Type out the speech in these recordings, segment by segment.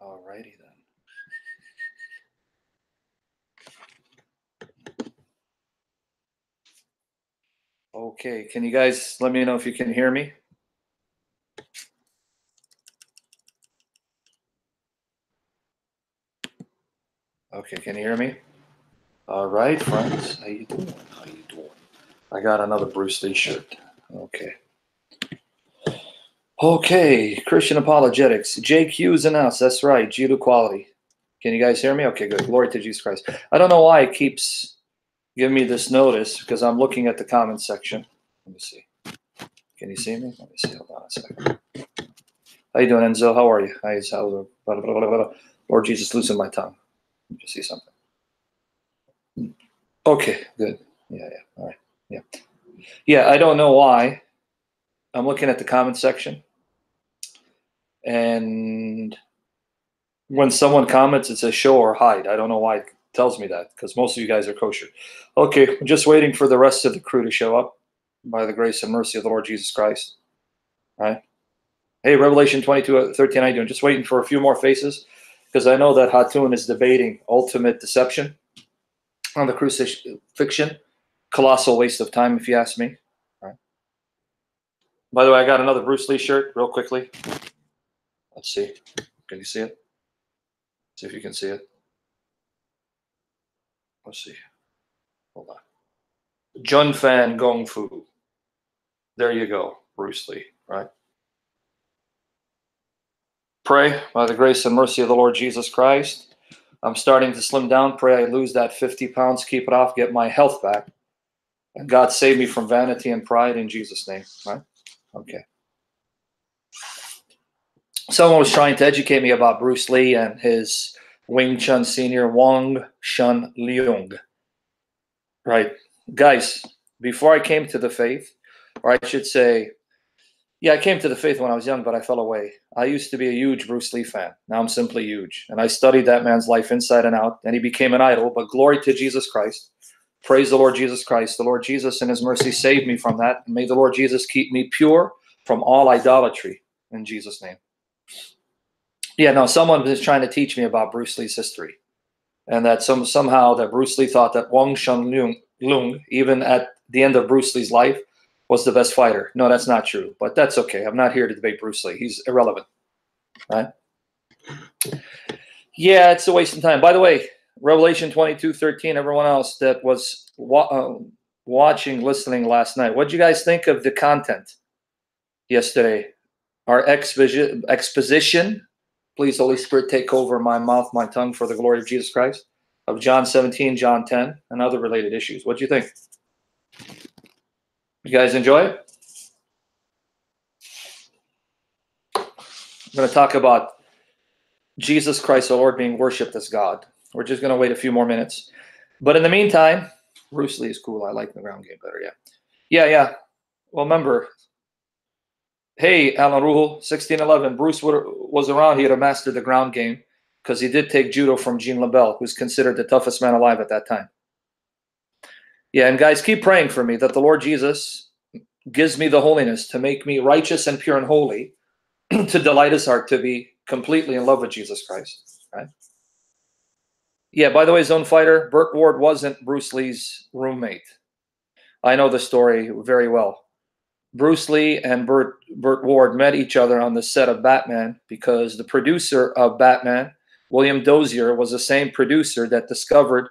All righty then. Okay, can you guys let me know if you can hear me? Can you hear me? All right, friends. How you doing? How you doing? I got another Bruce Lee shirt. Okay. Okay, Christian apologetics. JQ is announced. That's right. Judo quality. Can you guys hear me? Okay, good. Glory to Jesus Christ. I don't know why it keeps giving me this notice because I'm looking at the comments section. Let me see. Can you see me? Let me see. Hold on a second. How you doing, Enzo? How are you? Hi. Lord Jesus, loosen my tongue. Just see something. Hmm. Okay, good. Yeah, yeah. All right. Yeah. Yeah, I don't know why. I'm looking at the comment section. And when someone comments, it says show or hide. I don't know why it tells me that because most of you guys are kosher. Okay, I'm just waiting for the rest of the crew to show up by the grace and mercy of the Lord Jesus Christ. All right. Hey, Revelation 22, 13, how you doing? Just waiting for a few more faces because I know that Hatun is debating ultimate deception on the crucifixion. Colossal waste of time, if you ask me. Right. By the way, I got another Bruce Lee shirt real quickly. Let's see. Can you see it? See if you can see it. Let's see. Hold on. Jun Fan Gong Fu. There you go, Bruce Lee, right? Pray by the grace and mercy of the Lord Jesus Christ. I'm starting to slim down. Pray I lose that 50 pounds, keep it off, get my health back. And God save me from vanity and pride in Jesus' name, right? Okay. Someone was trying to educate me about Bruce Lee and his Wing Chun senior, Wong Shun Leung. Right. Guys, before I came to the faith, or I should say, yeah, I came to the faith when I was young, but I fell away. I used to be a huge Bruce Lee fan. Now I'm simply huge. And I studied that man's life inside and out, and he became an idol. But glory to Jesus Christ. Praise the Lord Jesus Christ. The Lord Jesus, in his mercy, saved me from that. And may the Lord Jesus keep me pure from all idolatry in Jesus' name. Yeah, no, someone was trying to teach me about Bruce Lee's history. And that some somehow that Bruce Lee thought that Wong Shun Leung, even at the end of Bruce Lee's life, was the best fighter. No, that's not true. But that's okay. I'm not here to debate Bruce Lee. He's irrelevant. Right? Yeah, it's a waste of time. By the way, Revelation 22, 13, everyone else that was wa- uh, watching, listening last night, what do you guys think of the content yesterday? Our exposi- exposition, please, Holy Spirit, take over my mouth, my tongue for the glory of Jesus Christ, of John 17, John 10, and other related issues. What do you think? You guys enjoy? I'm going to talk about Jesus Christ, the Lord, being worshipped as God. We're just going to wait a few more minutes. But in the meantime, Bruce Lee is cool. I like the ground game better. Yeah. Yeah, yeah. Well, remember, hey, Alan Ruhel, 1611. Bruce was around here to master the ground game because he did take judo from Gene LeBell, who's considered the toughest man alive at that time. Yeah, and guys, keep praying for me that the Lord Jesus gives me the holiness to make me righteous and pure and holy, to delight his heart to be completely in love with Jesus Christ. Right? Yeah, by the way, Zone Fighter, Burt Ward wasn't Bruce Lee's roommate. I know the story very well. Bruce Lee and Burt, Burt Ward met each other on the set of Batman because the producer of Batman, William Dozier, was the same producer that discovered,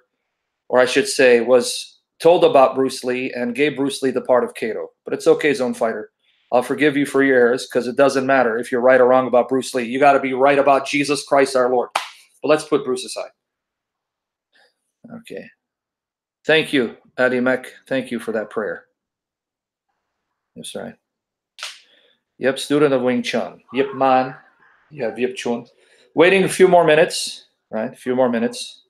or I should say, was told about Bruce Lee and gave Bruce Lee the part of Kato. But it's okay, Zone Fighter. I'll forgive you for your errors because it doesn't matter if you're right or wrong about Bruce Lee. You got to be right about Jesus Christ our Lord. But let's put Bruce aside. Okay. Thank you, Adi Mek. Thank you for that prayer. That's right. Yep, student of Wing Chun. Yep, man. Have Yip Chun. Waiting a few more minutes, right? A few more minutes.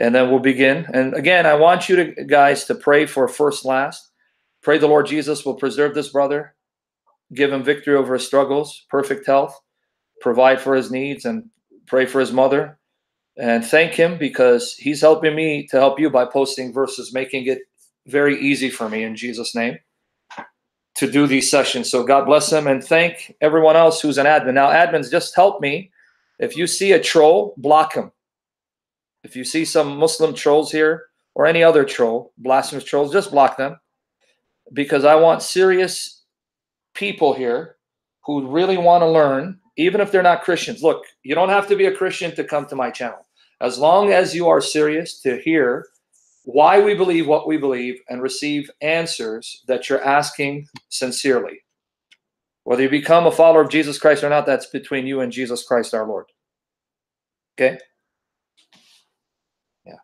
And then we'll begin. And again, I want you to guys to pray for first last. Pray the Lord Jesus will preserve this brother, give him victory over his struggles, perfect health, provide for his needs, and pray for his mother and thank him because he's helping me to help you by posting verses, making it very easy for me in Jesus' name to do these sessions. So God bless him and thank everyone else who's an admin. Now, admins, just help me. If you see a troll, block him. If you see some Muslim trolls here or any other troll, blasphemous trolls, just block them because I want serious people here who really want to learn, even if they're not Christians. Look, you don't have to be a Christian to come to my channel. As long as you are serious to hear why we believe what we believe and receive answers that you're asking sincerely. Whether you become a follower of Jesus Christ or not, that's between you and Jesus Christ our Lord. Okay? Yeah.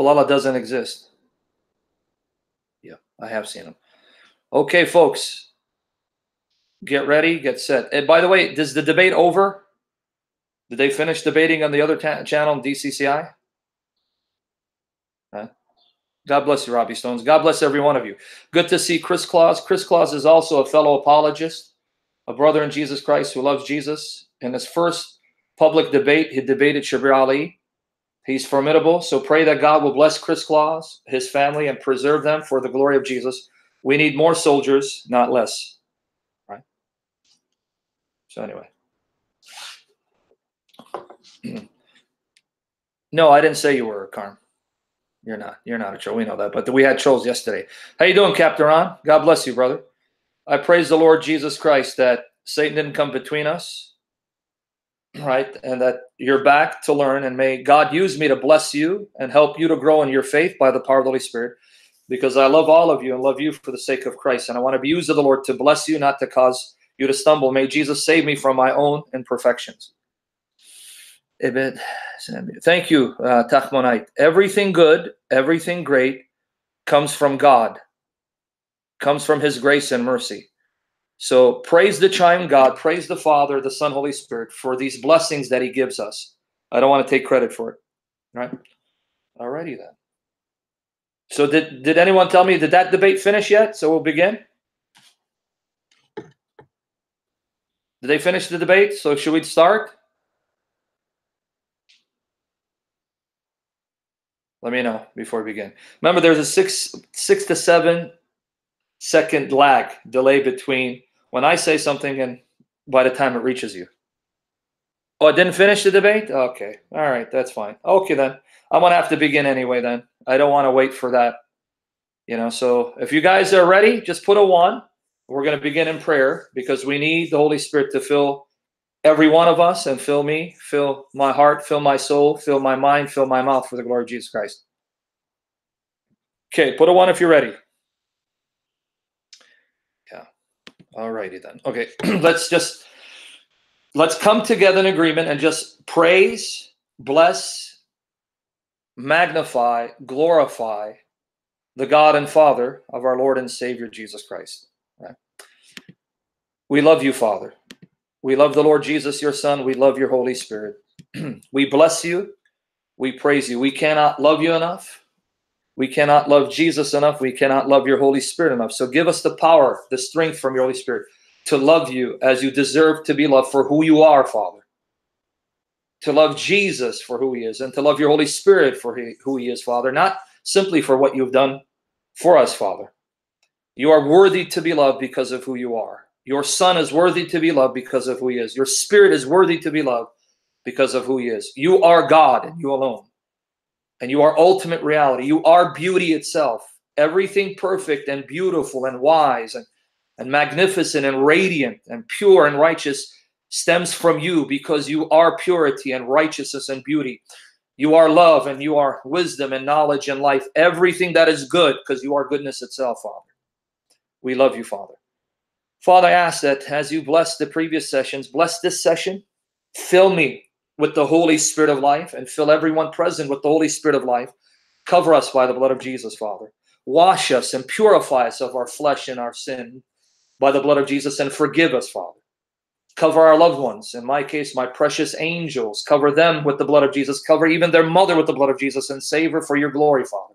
Well, Allah doesn't exist. Yeah, I have seen him. Okay, folks. Get ready, get set. And by the way, is the debate over? Did they finish debating on the other channel, DCCI? God bless you, Robbie Stones. God bless every one of you. Good to see Chris Claus. Chris Claus is also a fellow apologist, a brother in Jesus Christ who loves Jesus. In his first public debate, he debated Shabir Ali. He's formidable. So pray that God will bless Chris Claus, his family, and preserve them for the glory of Jesus. We need more soldiers, not less. Right? So anyway. no, I didn't say you were, a Carm. You're not. You're not a troll. We know that. But we had trolls yesterday. How you doing, Captain? God bless you, brother. I praise the Lord Jesus Christ that Satan didn't come between us, right? And that you're back to learn. And may God use me to bless you and help you to grow in your faith by the power of the Holy Spirit. Because I love all of you and love you for the sake of Christ. And I want to be used of the Lord to bless you, not to cause you to stumble. May Jesus save me from my own imperfections. Amen. Thank you, uh, Tachmonite. Everything good, everything great comes from God, comes from His grace and mercy. So praise the chime God, praise the Father, the Son, Holy Spirit for these blessings that He gives us. I don't want to take credit for it. Right? Alrighty then. So did did anyone tell me did that debate finish yet? So we'll begin. Did they finish the debate? So should we start? Let me know before we begin. Remember, there's a six six to seven second lag delay between when I say something and by the time it reaches you. Oh, I didn't finish the debate? Okay. All right, that's fine. Okay then. I'm gonna have to begin anyway then. I don't want to wait for that. You know, so if you guys are ready, just put a one. We're gonna begin in prayer because we need the Holy Spirit to fill every one of us and fill me, fill my heart, fill my soul, fill my mind, fill my mouth for the glory of Jesus Christ. Okay, put a one if you're ready. Yeah. All righty then. Okay, let's just let's come together in agreement and just praise, bless, magnify, glorify the God and Father of our Lord and Savior Jesus Christ. Right? We love you, Father. We love the Lord Jesus, your Son. We love your Holy Spirit. we bless you. We praise you. We cannot love you enough. We cannot love Jesus enough. We cannot love your Holy Spirit enough. So give us the power, the strength from your Holy Spirit to love you as you deserve to be loved for who you are, Father. To love Jesus for who he is and to love your Holy Spirit for who he is, Father. Not simply for what you've done for us, Father. You are worthy to be loved because of who you are. Your son is worthy to be loved because of who he is. Your spirit is worthy to be loved because of who he is. You are God and you alone. And you are ultimate reality. You are beauty itself. Everything perfect and beautiful and wise and, and magnificent and radiant and pure and righteous stems from you because you are purity and righteousness and beauty. You are love and you are wisdom and knowledge and life. Everything that is good because you are goodness itself, Father. We love you, Father. Father, I ask that as you bless the previous sessions, bless this session, fill me with the Holy Spirit of life and fill everyone present with the Holy Spirit of life. Cover us by the blood of Jesus, Father. Wash us and purify us of our flesh and our sin by the blood of Jesus and forgive us, Father. Cover our loved ones. In my case, my precious angels. Cover them with the blood of Jesus. Cover even their mother with the blood of Jesus and save her for your glory, Father.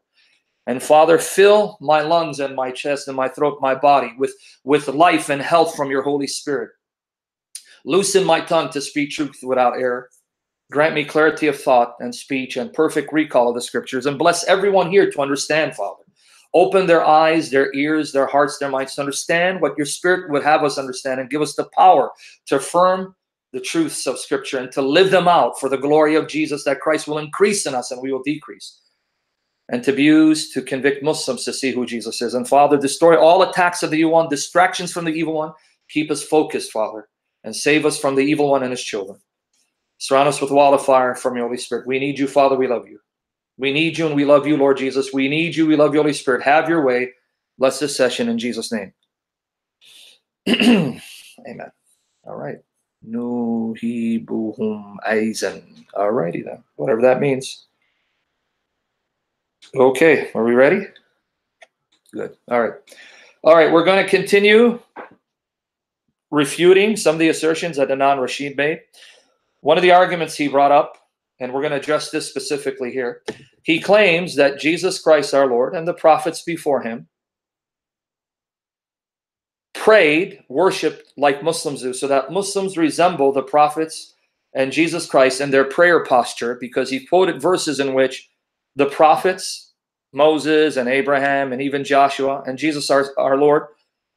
And Father, fill my lungs and my chest and my throat, my body with, with life and health from your Holy Spirit. Loosen my tongue to speak truth without error. Grant me clarity of thought and speech and perfect recall of the scriptures, and bless everyone here to understand, Father. Open their eyes, their ears, their hearts, their minds to understand what your Spirit would have us understand, and give us the power to affirm the truths of Scripture and to live them out for the glory of Jesus, that Christ will increase in us and we will decrease. And to be used to convict Muslims to see who Jesus is. And Father, destroy all attacks of the evil one, distractions from the evil one. Keep us focused, Father, and save us from the evil one and his children. Surround us with a wall of fire from your Holy Spirit. We need you, Father. We love you. We need you and we love you, Lord Jesus. We need you. We love you, Holy Spirit. Have your way. Bless this session in Jesus' name. Amen. All right. Nuhibuhum Aizen. All righty then. Whatever that means. Okay. Are we ready? Good. All right. All right. We're going to continue refuting some of the assertions that Adnan Rashid made. One of the arguments he brought up, and we're going to address this specifically here, he claims that Jesus Christ our Lord and the prophets before him prayed, worshiped like Muslims do, so that Muslims resemble the prophets and Jesus Christ in their prayer posture, because he quoted verses in which the prophets, Moses and Abraham and even Joshua and Jesus our, our Lord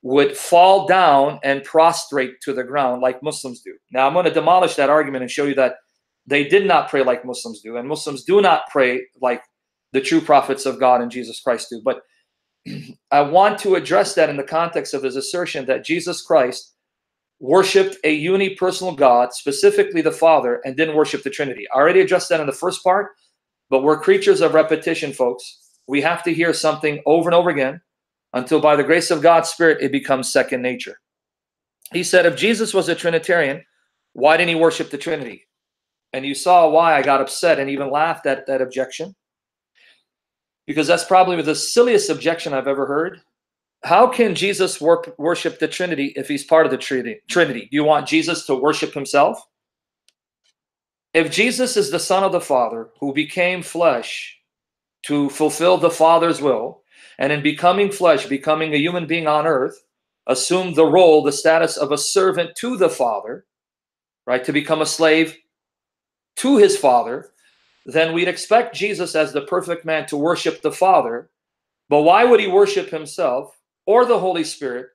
would fall down and prostrate to the ground like Muslims do. Now, I'm going to demolish that argument and show you that they did not pray like Muslims do, and Muslims do not pray like the true prophets of God and Jesus Christ do. But I want to address that in the context of his assertion that Jesus Christ worshiped a unipersonal God, specifically the Father, and didn't worship the Trinity. I already addressed that in the first part, but we're creatures of repetition, folks. We have to hear something over and over again until by the grace of God's Spirit it becomes second nature. He said, if Jesus was a Trinitarian, why didn't he worship the Trinity? And you saw why I got upset and even laughed at that objection. Because that's probably the silliest objection I've ever heard. How can Jesus wor- worship the Trinity if he's part of the Trinity? Trinity? Do you want Jesus to worship himself? If Jesus is the Son of the Father who became flesh to fulfill the Father's will, and in becoming flesh, becoming a human being on earth, assumed the role, the status of a servant to the Father, right, to become a slave to his Father, then we'd expect Jesus as the perfect man to worship the Father. But why would he worship himself or the Holy Spirit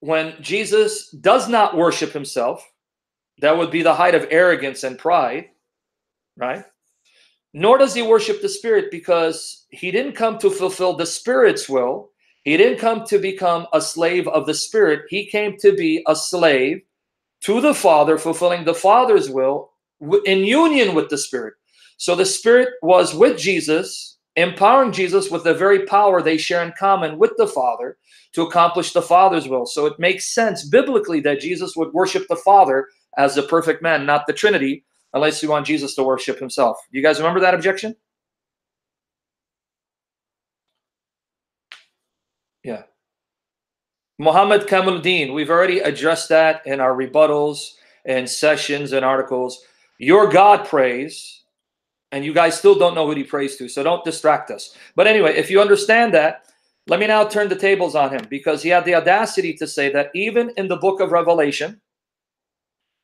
when Jesus does not worship himself? That would be the height of arrogance and pride, right? Nor does he worship the Spirit because he didn't come to fulfill the Spirit's will. He didn't come to become a slave of the Spirit. He came to be a slave to the Father, fulfilling the Father's will in union with the Spirit. So the Spirit was with Jesus, empowering Jesus with the very power they share in common with the Father to accomplish the Father's will. So it makes sense biblically that Jesus would worship the Father as the perfect man, not the Trinity, unless you want Jesus to worship himself. You guys remember that objection? Yeah. Muhammad Kamaluddin, we've already addressed that in our rebuttals and sessions and articles. Your God prays, and you guys still don't know who he prays to, so don't distract us. But anyway, if you understand that, let me now turn the tables on him because he had the audacity to say that even in the book of Revelation,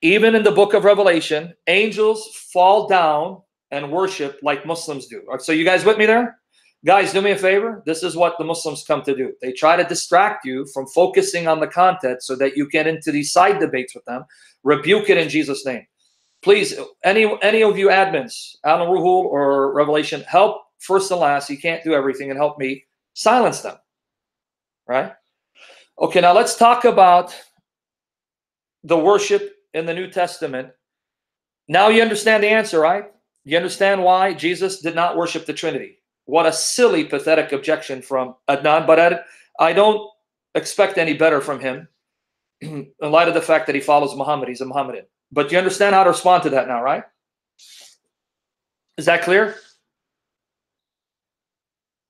even in the book of Revelation, angels fall down and worship like Muslims do. So, you guys with me there? Guys, do me a favor. This is what the Muslims come to do. They try to distract you from focusing on the content so that you get into these side debates with them. Rebuke it in Jesus' name. Please, any any of you admins, Alan Ruhul or Revelation, help first and last. You can't do everything and help me silence them. Right? Okay, now let's talk about the worship in the New Testament. Now you understand the answer, right? You understand why Jesus did not worship the Trinity. What a silly, pathetic objection from Adnan, but I, I don't expect any better from him in light of the fact that he follows Muhammad. He's a Muhammadan. But you understand how to respond to that now, right? Is that clear?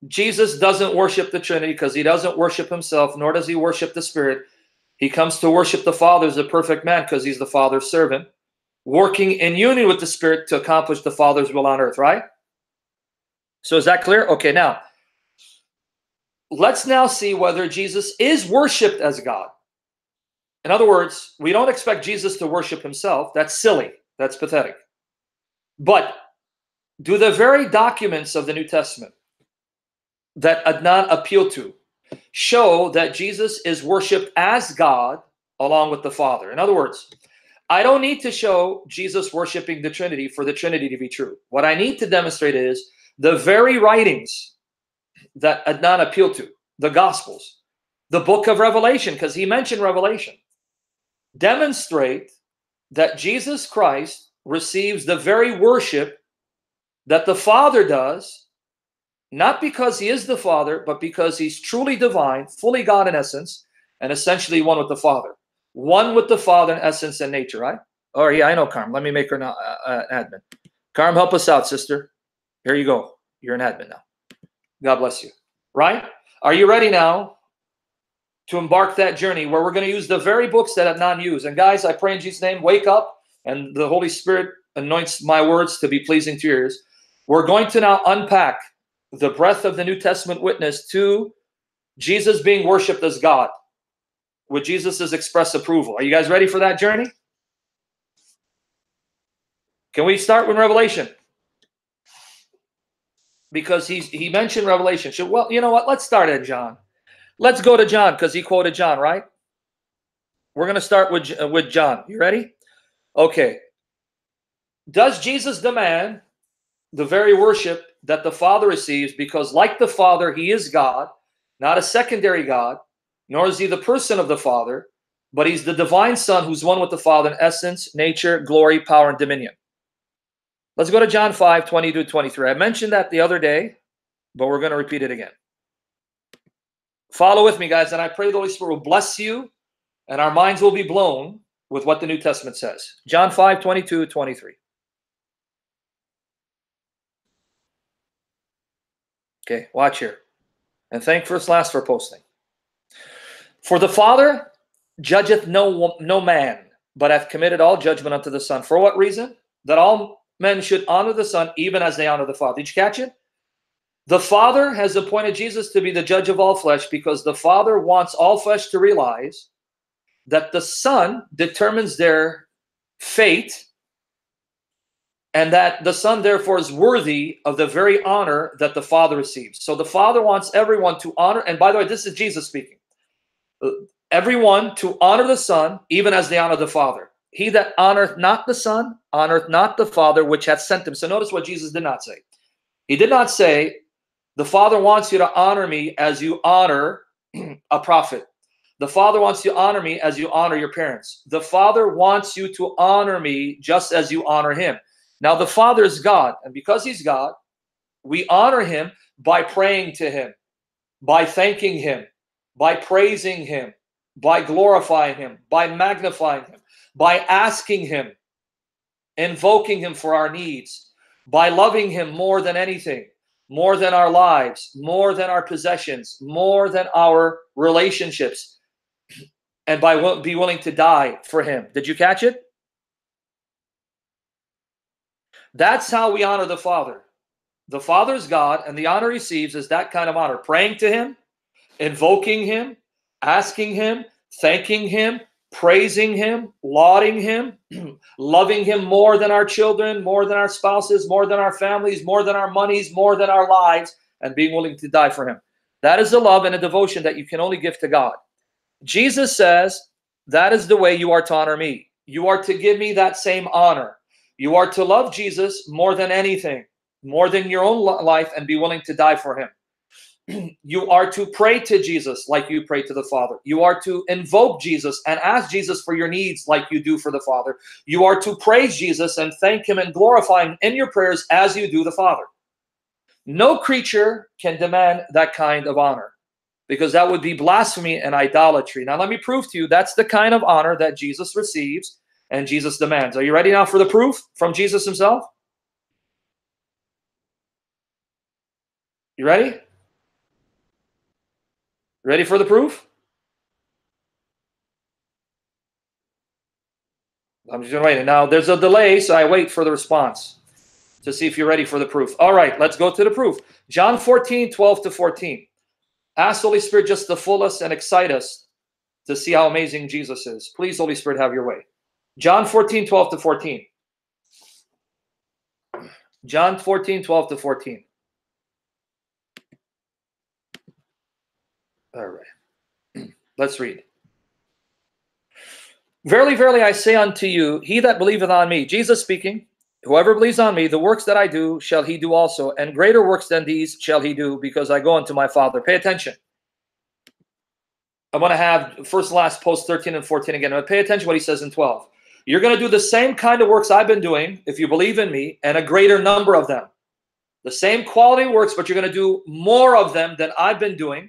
Jesus doesn't worship the Trinity because he doesn't worship himself, nor does he worship the Spirit. He comes to worship the Father as a perfect man because he's the Father's servant, working in union with the Spirit to accomplish the Father's will on earth, right? So is that clear? Okay, now let's now see whether Jesus is worshiped as God. In other words, we don't expect Jesus to worship himself. That's silly. That's pathetic. But do the very documents of the New Testament that Adnan appeal to show that Jesus is worshiped as God along with the Father? In other words, I don't need to show Jesus worshiping the Trinity for the Trinity to be true. What I need to demonstrate is the very writings that Adnan appealed to, the Gospels, the book of Revelation, because he mentioned Revelation, demonstrate that Jesus Christ receives the very worship that the Father does, not because he is the Father, but because he's truly divine, fully God in essence, and essentially one with the Father. One with the Father in essence and nature, right? Oh, yeah, I know, Carm. Let me make her an uh, uh admin. Carm, help us out, sister. Here you go. You're an admin now. God bless you. Right? Are you ready now to embark that journey where we're going to use the very books that Adnan used? And guys, I pray in Jesus' name, wake up and the Holy Spirit anoints my words to be pleasing to your ears. We're going to now unpack the breath of the New Testament witness to Jesus being worshiped as God with Jesus's express approval. Are you guys ready for that journey? Can we start with Revelation? because he's he mentioned Revelation. Well, you know what? Let's start at John. Let's go to John because he quoted John, right? We're going to start with with John. You ready? Okay. Does Jesus demand the very worship that the Father receives? Because, like the Father, he is God, not a secondary God, nor is he the person of the Father, but he's the divine Son who's one with the Father in essence, nature, glory, power, and dominion. Let's go to John 5, 20 to 23. I mentioned that the other day, but we're going to repeat it again. Follow with me, guys, and I pray the Holy Spirit will bless you and our minds will be blown with what the New Testament says. John 5, 22, 23. Okay, watch here. And thank first last for posting. For the Father judgeth no, no man, but hath committed all judgment unto the Son. For what reason? That all men should honor the Son even as they honor the Father. Did you catch it? The Father has appointed Jesus to be the judge of all flesh because the Father wants all flesh to realize that the Son determines their fate and that the Son therefore is worthy of the very honor that the Father receives. So the Father wants everyone to honor, and by the way, this is Jesus speaking. Uh, everyone to honor the Son even as they honor the Father. He that honoreth not the Son, honoreth not the Father which hath sent him. So notice what Jesus did not say. He did not say, the Father wants you to honor me as you honor a prophet. The Father wants you to honor me as you honor your parents. The Father wants you to honor me just as you honor him. Now, the Father is God, and because he's God, we honor him by praying to him, by thanking him, by praising him, by glorifying him, by magnifying him by asking Him, invoking Him for our needs, by loving Him more than anything, more than our lives, more than our possessions, more than our relationships, and by be willing to die for Him. Did you catch it? That's how we honor the Father. The Father is God, and the honor he receives is that kind of honor. Praying to Him, invoking Him, asking Him, thanking Him, praising him, lauding him, loving him more than our children, more than our spouses, more than our families, more than our monies, more than our lives, and being willing to die for him. That is the love and a devotion that you can only give to God. Jesus says, That is the way you are to honor me. You are to give me that same honor. You are to love Jesus more than anything, more than your own life, and be willing to die for him. you are to pray to Jesus like you pray to the Father. You are to invoke Jesus and ask Jesus for your needs like you do for the Father. You are to praise Jesus and thank Him and glorify Him in your prayers as you do the Father. No creature can demand that kind of honor because that would be blasphemy and idolatry. Now, let me prove to you that's the kind of honor that Jesus receives and Jesus demands. Are you ready now for the proof from Jesus Himself? You ready? Ready for the proof? I'm just waiting. Now, there's a delay, so I wait for the response to see if you're ready for the proof. All right, let's go to the proof. John 14, 12 to 14. Ask Holy Spirit just to full us and excite us to see how amazing Jesus is. Please, Holy Spirit, have your way. John 14, 12 to 14. John 14, 12 to 14. All right. Let's read. Verily, verily, I say unto you, he that believeth on me, Jesus speaking, whoever believes on me, the works that I do shall he do also, and greater works than these shall he do, because I go unto my Father. Pay attention. I want to have first and last post 13 and 14 again. But pay attention what he says in 12. You're going to do the same kind of works I've been doing if you believe in me, and a greater number of them. The same quality works, but you're going to do more of them than I've been doing.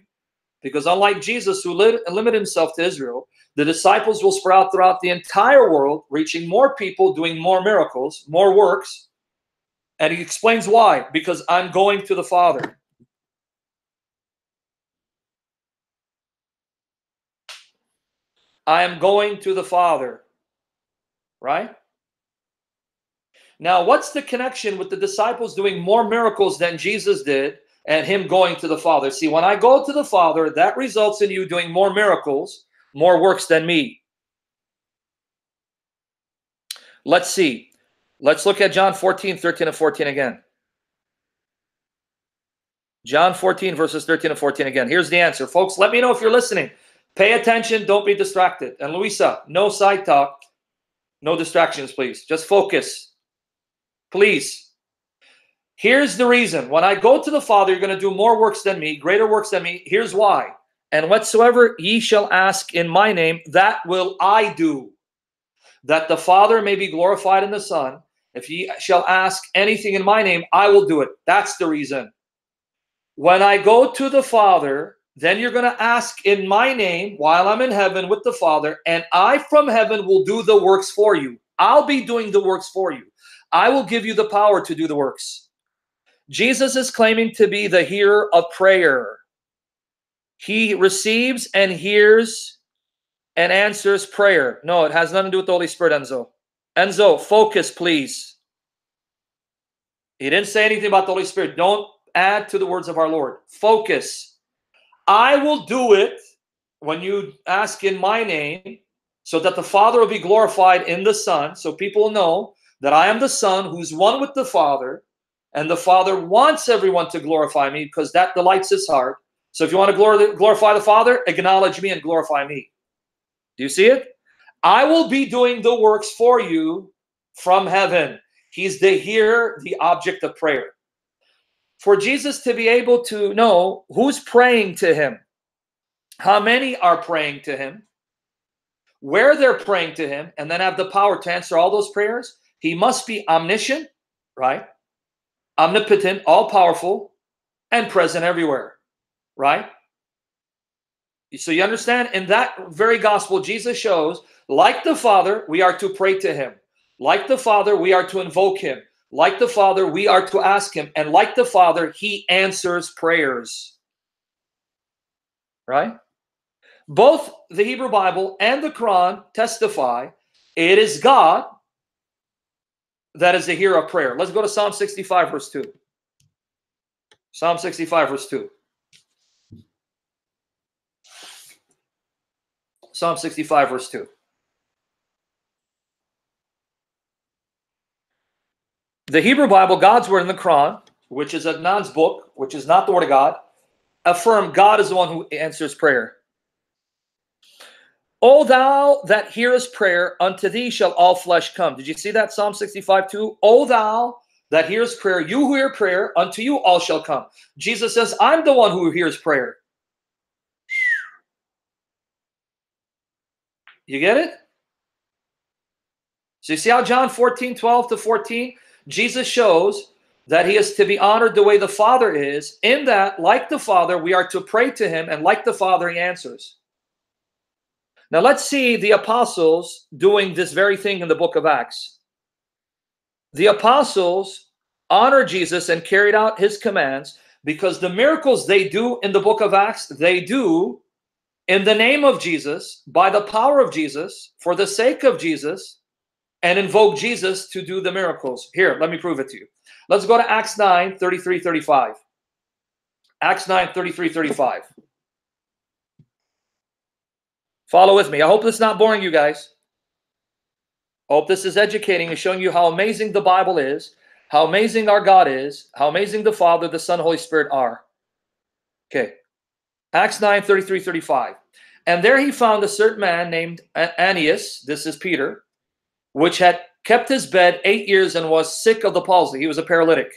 Because unlike Jesus, who limited himself to Israel, the disciples will sprout throughout the entire world, reaching more people, doing more miracles, more works. And he explains why. Because I'm going to the Father. I am going to the Father. Right? Now, what's the connection with the disciples doing more miracles than Jesus did and him going to the Father? See, when I go to the Father, that results in you doing more miracles, more works than me. Let's see. Let's look at John 14, 13, and 14 again. John 14, verses 13 and 14 again. Here's the answer. Folks, let me know if you're listening. Pay attention. Don't be distracted. And Luisa, no side talk. No distractions, please. Just focus. Please. Here's the reason. When I go to the Father, you're going to do more works than me, greater works than me. Here's why. And whatsoever ye shall ask in my name, that will I do, that the Father may be glorified in the Son. If ye shall ask anything in my name, I will do it. That's the reason. When I go to the Father, then you're going to ask in my name while I'm in heaven with the Father, and I from heaven will do the works for you. I'll be doing the works for you. I will give you the power to do the works. Jesus is claiming to be the hearer of prayer. He receives and hears and answers prayer. No, it has nothing to do with the Holy Spirit, Enzo. Enzo, focus, please. He didn't say anything about the Holy Spirit. Don't add to the words of our Lord. Focus. I will do it when you ask in my name, so that the Father will be glorified in the Son, so people know that I am the Son who's one with the Father, and the Father wants everyone to glorify me because that delights his heart. So if you want to glorify the Father, acknowledge me and glorify me. Do you see it? I will be doing the works for you from heaven. He's the here, the object of prayer for Jesus to be able to know who's praying to him, how many are praying to him, where they're praying to him, and then have the power to answer all those prayers, he must be omniscient, right? Omnipotent, all powerful, and present everywhere, right? So you understand? In that very gospel, Jesus shows, like the Father, we are to pray to him. Like the Father, we are to invoke him. Like the Father, we are to ask him. And like the Father, he answers prayers. Right? Both the Hebrew Bible and the Quran testify it is God that is the hero of prayer. Let's go to Psalm 65, verse 2. Psalm 65, verse 2. Psalm 65, verse 2. The Hebrew Bible, God's word in the Quran, which is Adnan's book, which is not the word of God, affirm God is the one who answers prayer. O thou that hearest prayer, unto thee shall all flesh come. Did you see that? Psalm 65 2. O thou that hearest prayer, you who hear prayer, unto you all shall come. Jesus says, I'm the one who hears prayer. You get it? So you see how John 14, 12 to 14 Jesus shows that he is to be honored the way the Father is, in that, like the Father, we are to pray to him, and like the Father, he answers. Now, let's see the apostles doing this very thing in the book of Acts. The apostles honored Jesus and carried out his commands because the miracles they do in the book of Acts, they do in the name of Jesus, by the power of Jesus, for the sake of Jesus, and invoke Jesus to do the miracles. Here, let me prove it to you. Let's go to Acts 9, 33, 35. Acts 9, 33, 35. Follow with me. I hope this is not boring you guys. I hope this is educating and showing you how amazing the Bible is how amazing our God is, how amazing the Father, the Son, Holy Spirit are. Okay. Acts 9 33 35. And there he found a certain man named Aeneas, this is Peter, which had kept his bed eight years and was sick of the palsy. He was a paralytic.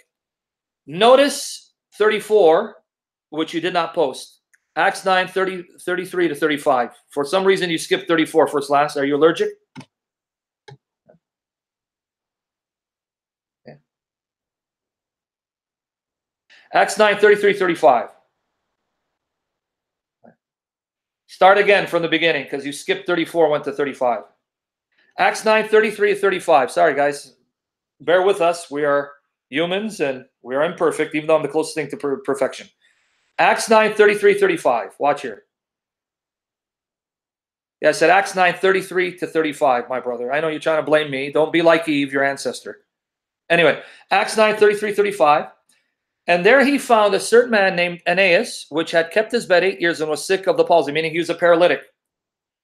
Notice 34, which you did not post. Acts 9 30, 33 to 35. For some reason, you skipped 34 first last. Are you allergic? Acts 9 33 35. Start again from the beginning because you skipped 34, went to 35. Acts 9 33 to 35. Sorry, guys. Bear with us. We are humans and we are imperfect, even though I'm the closest thing to per perfection. Acts 9 33 35. Watch here. Yeah, I said Acts 9 33 to 35, my brother. I know you're trying to blame me. Don't be like Eve, your ancestor. Anyway, Acts 9 33 35. And there he found a certain man named Aeneas, which had kept his bed eight years and was sick of the palsy, meaning he was a paralytic.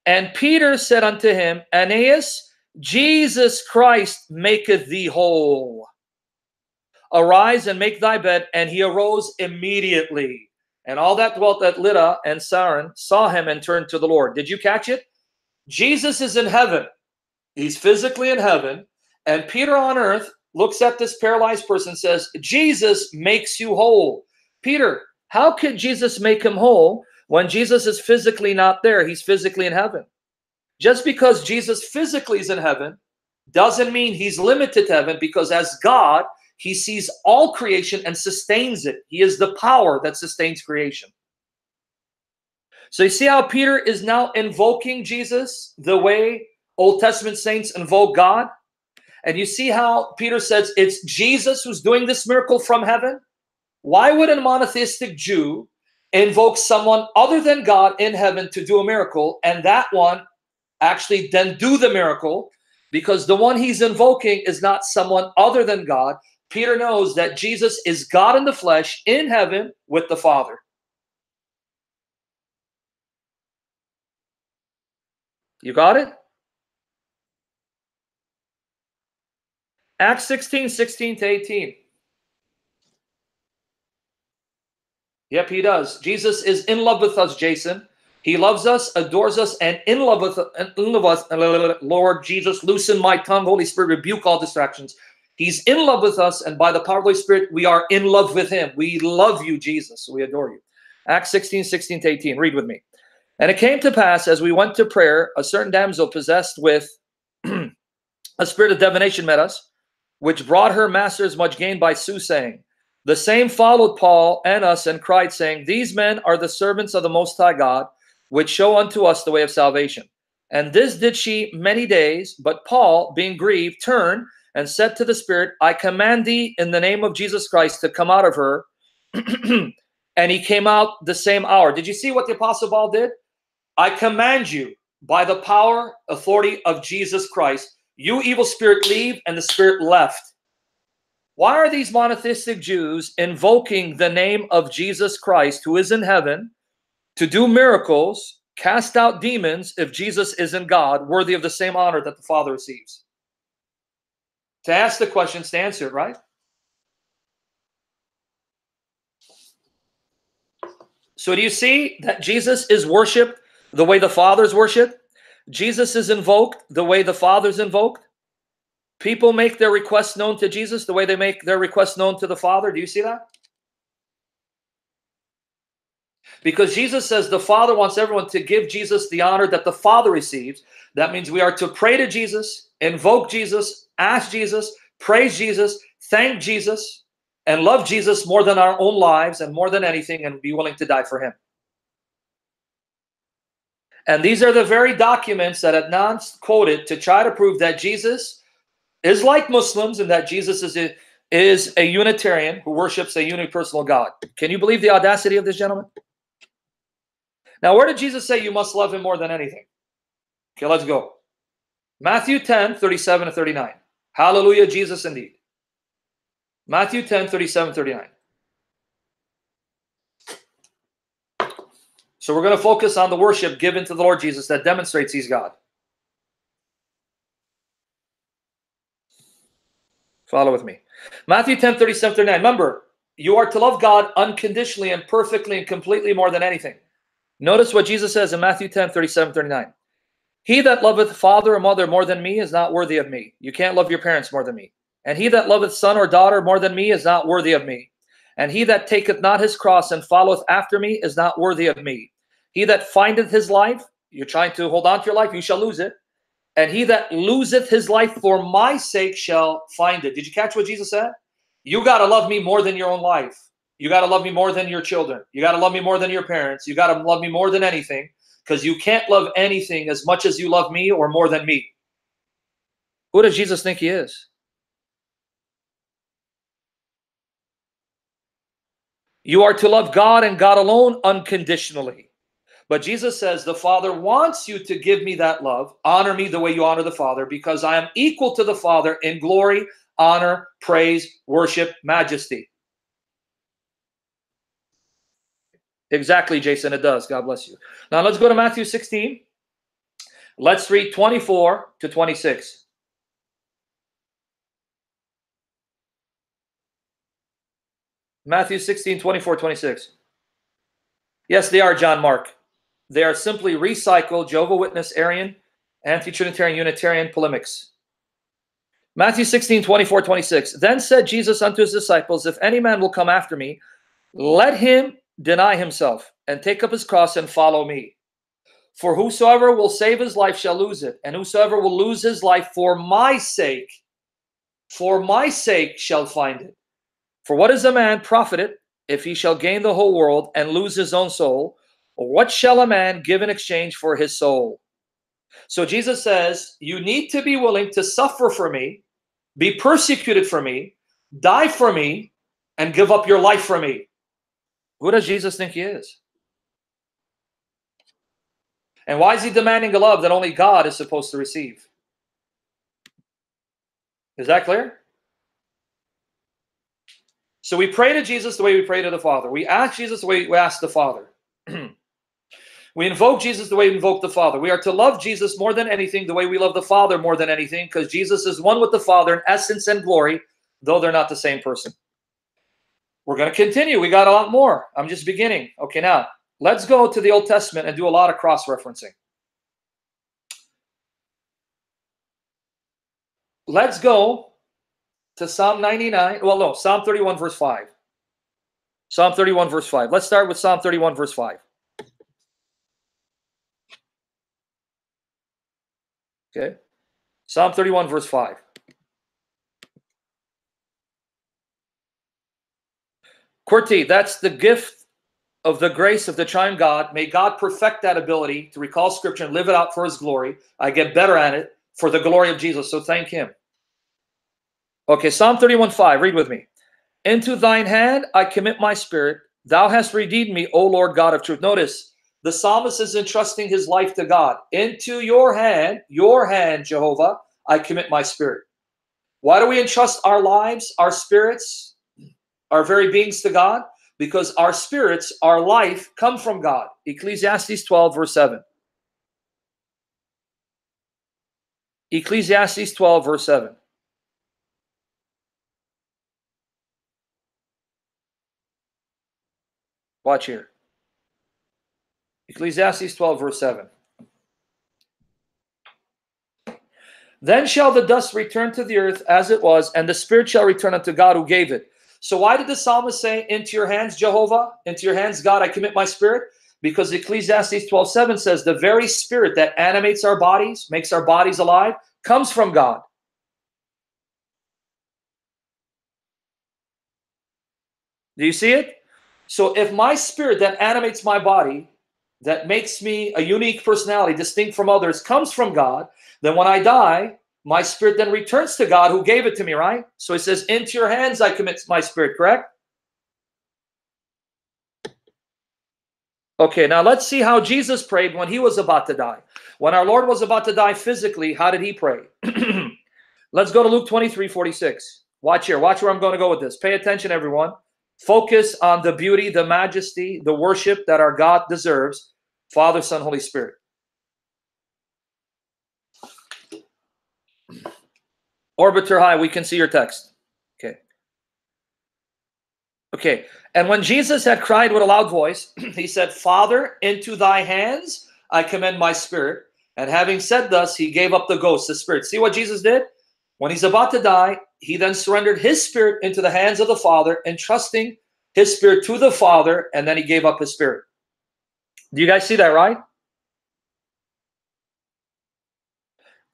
And Peter said unto him, Aeneas, Jesus Christ maketh thee whole. Arise and make thy bed. And he arose immediately. And all that dwelt at Lydda and Saron saw him and turned to the Lord. Did you catch it? Jesus is in heaven. He's physically in heaven. And Peter on earth looks at this paralyzed person says, Jesus makes you whole. Peter, how could Jesus make him whole when Jesus is physically not there? He's physically in heaven. Just because Jesus physically is in heaven doesn't mean he's limited to heaven because as God, he sees all creation and sustains it. He is the power that sustains creation. So you see how Peter is now invoking Jesus the way Old Testament saints invoke God? And you see how Peter says it's Jesus who's doing this miracle from heaven? Why would a monotheistic Jew invoke someone other than God in heaven to do a miracle and that one actually then do the miracle? Because the one he's invoking is not someone other than God. Peter knows that Jesus is God in the flesh in heaven with the Father. You got it? Acts 16, 16 to 18. Yep, he does. Jesus is in love with us, Jason. He loves us, adores us, and in love with in love us. Lord Jesus, loosen my tongue. Holy Spirit, rebuke all distractions. He's in love with us, and by the power of the Holy Spirit, we are in love with him. We love you, Jesus. We adore you. Acts 16, 16 to 18. Read with me. And it came to pass as we went to prayer, a certain damsel possessed with a spirit of divination met us which brought her masters much gain by soothsaying. The same followed Paul and us and cried, saying, These men are the servants of the Most High God, which show unto us the way of salvation. And this did she many days. But Paul, being grieved, turned and said to the Spirit, I command thee in the name of Jesus Christ to come out of her. and he came out the same hour. Did you see what the Apostle Paul did? I command you by the power, authority of Jesus Christ you evil spirit leave, and the spirit left. Why are these monotheistic Jews invoking the name of Jesus Christ, who is in heaven, to do miracles, cast out demons, if Jesus isn't God, worthy of the same honor that the Father receives? To ask the questions, to answer it, right? So do you see that Jesus is worshiped the way the Father is worshiped? Jesus is invoked the way the Father's invoked. People make their requests known to Jesus the way they make their requests known to the Father. Do you see that? Because Jesus says the Father wants everyone to give Jesus the honor that the Father receives. That means we are to pray to Jesus, invoke Jesus, ask Jesus, praise Jesus, thank Jesus, and love Jesus more than our own lives and more than anything and be willing to die for him. And these are the very documents that Adnan quoted to try to prove that Jesus is like Muslims and that Jesus is a, is a Unitarian who worships a unipersonal God. Can you believe the audacity of this gentleman? Now, where did Jesus say you must love him more than anything? Okay, let's go. Matthew 10, 37 to 39. Hallelujah, Jesus indeed. Matthew 10, 37, 39. So we're going to focus on the worship given to the Lord Jesus that demonstrates he's God. Follow with me. Matthew 10, 37, 39. Remember, you are to love God unconditionally and perfectly and completely more than anything. Notice what Jesus says in Matthew 10, 37, 39. He that loveth father or mother more than me is not worthy of me. You can't love your parents more than me. And he that loveth son or daughter more than me is not worthy of me. And he that taketh not his cross and followeth after me is not worthy of me. He that findeth his life, you're trying to hold on to your life, you shall lose it. And he that loseth his life for my sake shall find it. Did you catch what Jesus said? You got to love me more than your own life. You got to love me more than your children. You got to love me more than your parents. You got to love me more than anything because you can't love anything as much as you love me or more than me. Who does Jesus think he is? You are to love God and God alone unconditionally. But Jesus says, The Father wants you to give me that love, honor me the way you honor the Father, because I am equal to the Father in glory, honor, praise, worship, majesty. Exactly, Jason, it does. God bless you. Now let's go to Matthew 16. Let's read 24 to 26. Matthew 16, 24, 26. Yes, they are, John Mark. They are simply recycled Jehovah Witness, Arian, anti-Trinitarian, Unitarian polemics. Matthew 16, 24, 26. Then said Jesus unto his disciples, If any man will come after me, let him deny himself and take up his cross and follow me. For whosoever will save his life shall lose it, and whosoever will lose his life for my sake, for my sake shall find it. For what is a man profited if he shall gain the whole world and lose his own soul? What shall a man give in exchange for his soul? So Jesus says, You need to be willing to suffer for me, be persecuted for me, die for me, and give up your life for me. Who does Jesus think he is? And why is he demanding a love that only God is supposed to receive? Is that clear? So we pray to Jesus the way we pray to the Father. We ask Jesus the way we ask the Father. we invoke Jesus the way we invoke the Father. We are to love Jesus more than anything, the way we love the Father more than anything, because Jesus is one with the Father in essence and glory, though they're not the same person. We're going to continue. We got a lot more. I'm just beginning. Okay, now let's go to the Old Testament and do a lot of cross referencing. Let's go to Psalm 99. Well, no, Psalm 31, verse 5. Psalm 31, verse 5. Let's start with Psalm 31, verse 5. Okay. Psalm 31, verse 5. Qwerty, that's the gift of the grace of the triune God. May God perfect that ability to recall scripture and live it out for his glory. I get better at it for the glory of Jesus. So thank him. Okay, Psalm 31 5, read with me. Into thine hand I commit my spirit. Thou hast redeemed me, O Lord God of truth. Notice the psalmist is entrusting his life to God. Into your hand, your hand, Jehovah, I commit my spirit. Why do we entrust our lives, our spirits, our very beings to God because our spirits, our life come from God. Ecclesiastes 12, verse 7. Ecclesiastes 12, verse 7. Watch here. Ecclesiastes 12, verse 7. Then shall the dust return to the earth as it was, and the spirit shall return unto God who gave it. So why did the psalmist say, Into your hands, Jehovah, into your hands, God, I commit my spirit? Because Ecclesiastes 12 7 says, The very spirit that animates our bodies, makes our bodies alive, comes from God. Do you see it? So if my spirit that animates my body, that makes me a unique personality, distinct from others, comes from God, then when I die, my spirit then returns to God who gave it to me, right? So he says, Into your hands I commit my spirit, correct? Okay, now let's see how Jesus prayed when he was about to die. When our Lord was about to die physically, how did he pray? let's go to Luke 23 46. Watch here. Watch where I'm going to go with this. Pay attention, everyone. Focus on the beauty, the majesty, the worship that our God deserves Father, Son, Holy Spirit. Orbiter high, we can see your text. Okay. Okay. And when Jesus had cried with a loud voice, he said, Father, into thy hands I commend my spirit. And having said thus, he gave up the ghost, the spirit. See what Jesus did? When he's about to die, he then surrendered his spirit into the hands of the Father, entrusting his spirit to the Father, and then he gave up his spirit. Do you guys see that, right?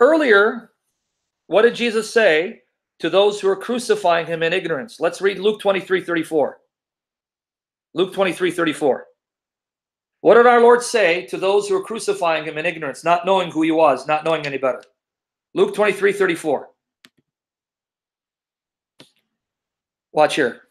Earlier, what did Jesus say to those who are crucifying him in ignorance? Let's read Luke 23 34. Luke 23 34. What did our Lord say to those who are crucifying him in ignorance, not knowing who he was, not knowing any better? Luke 23 34. Watch here.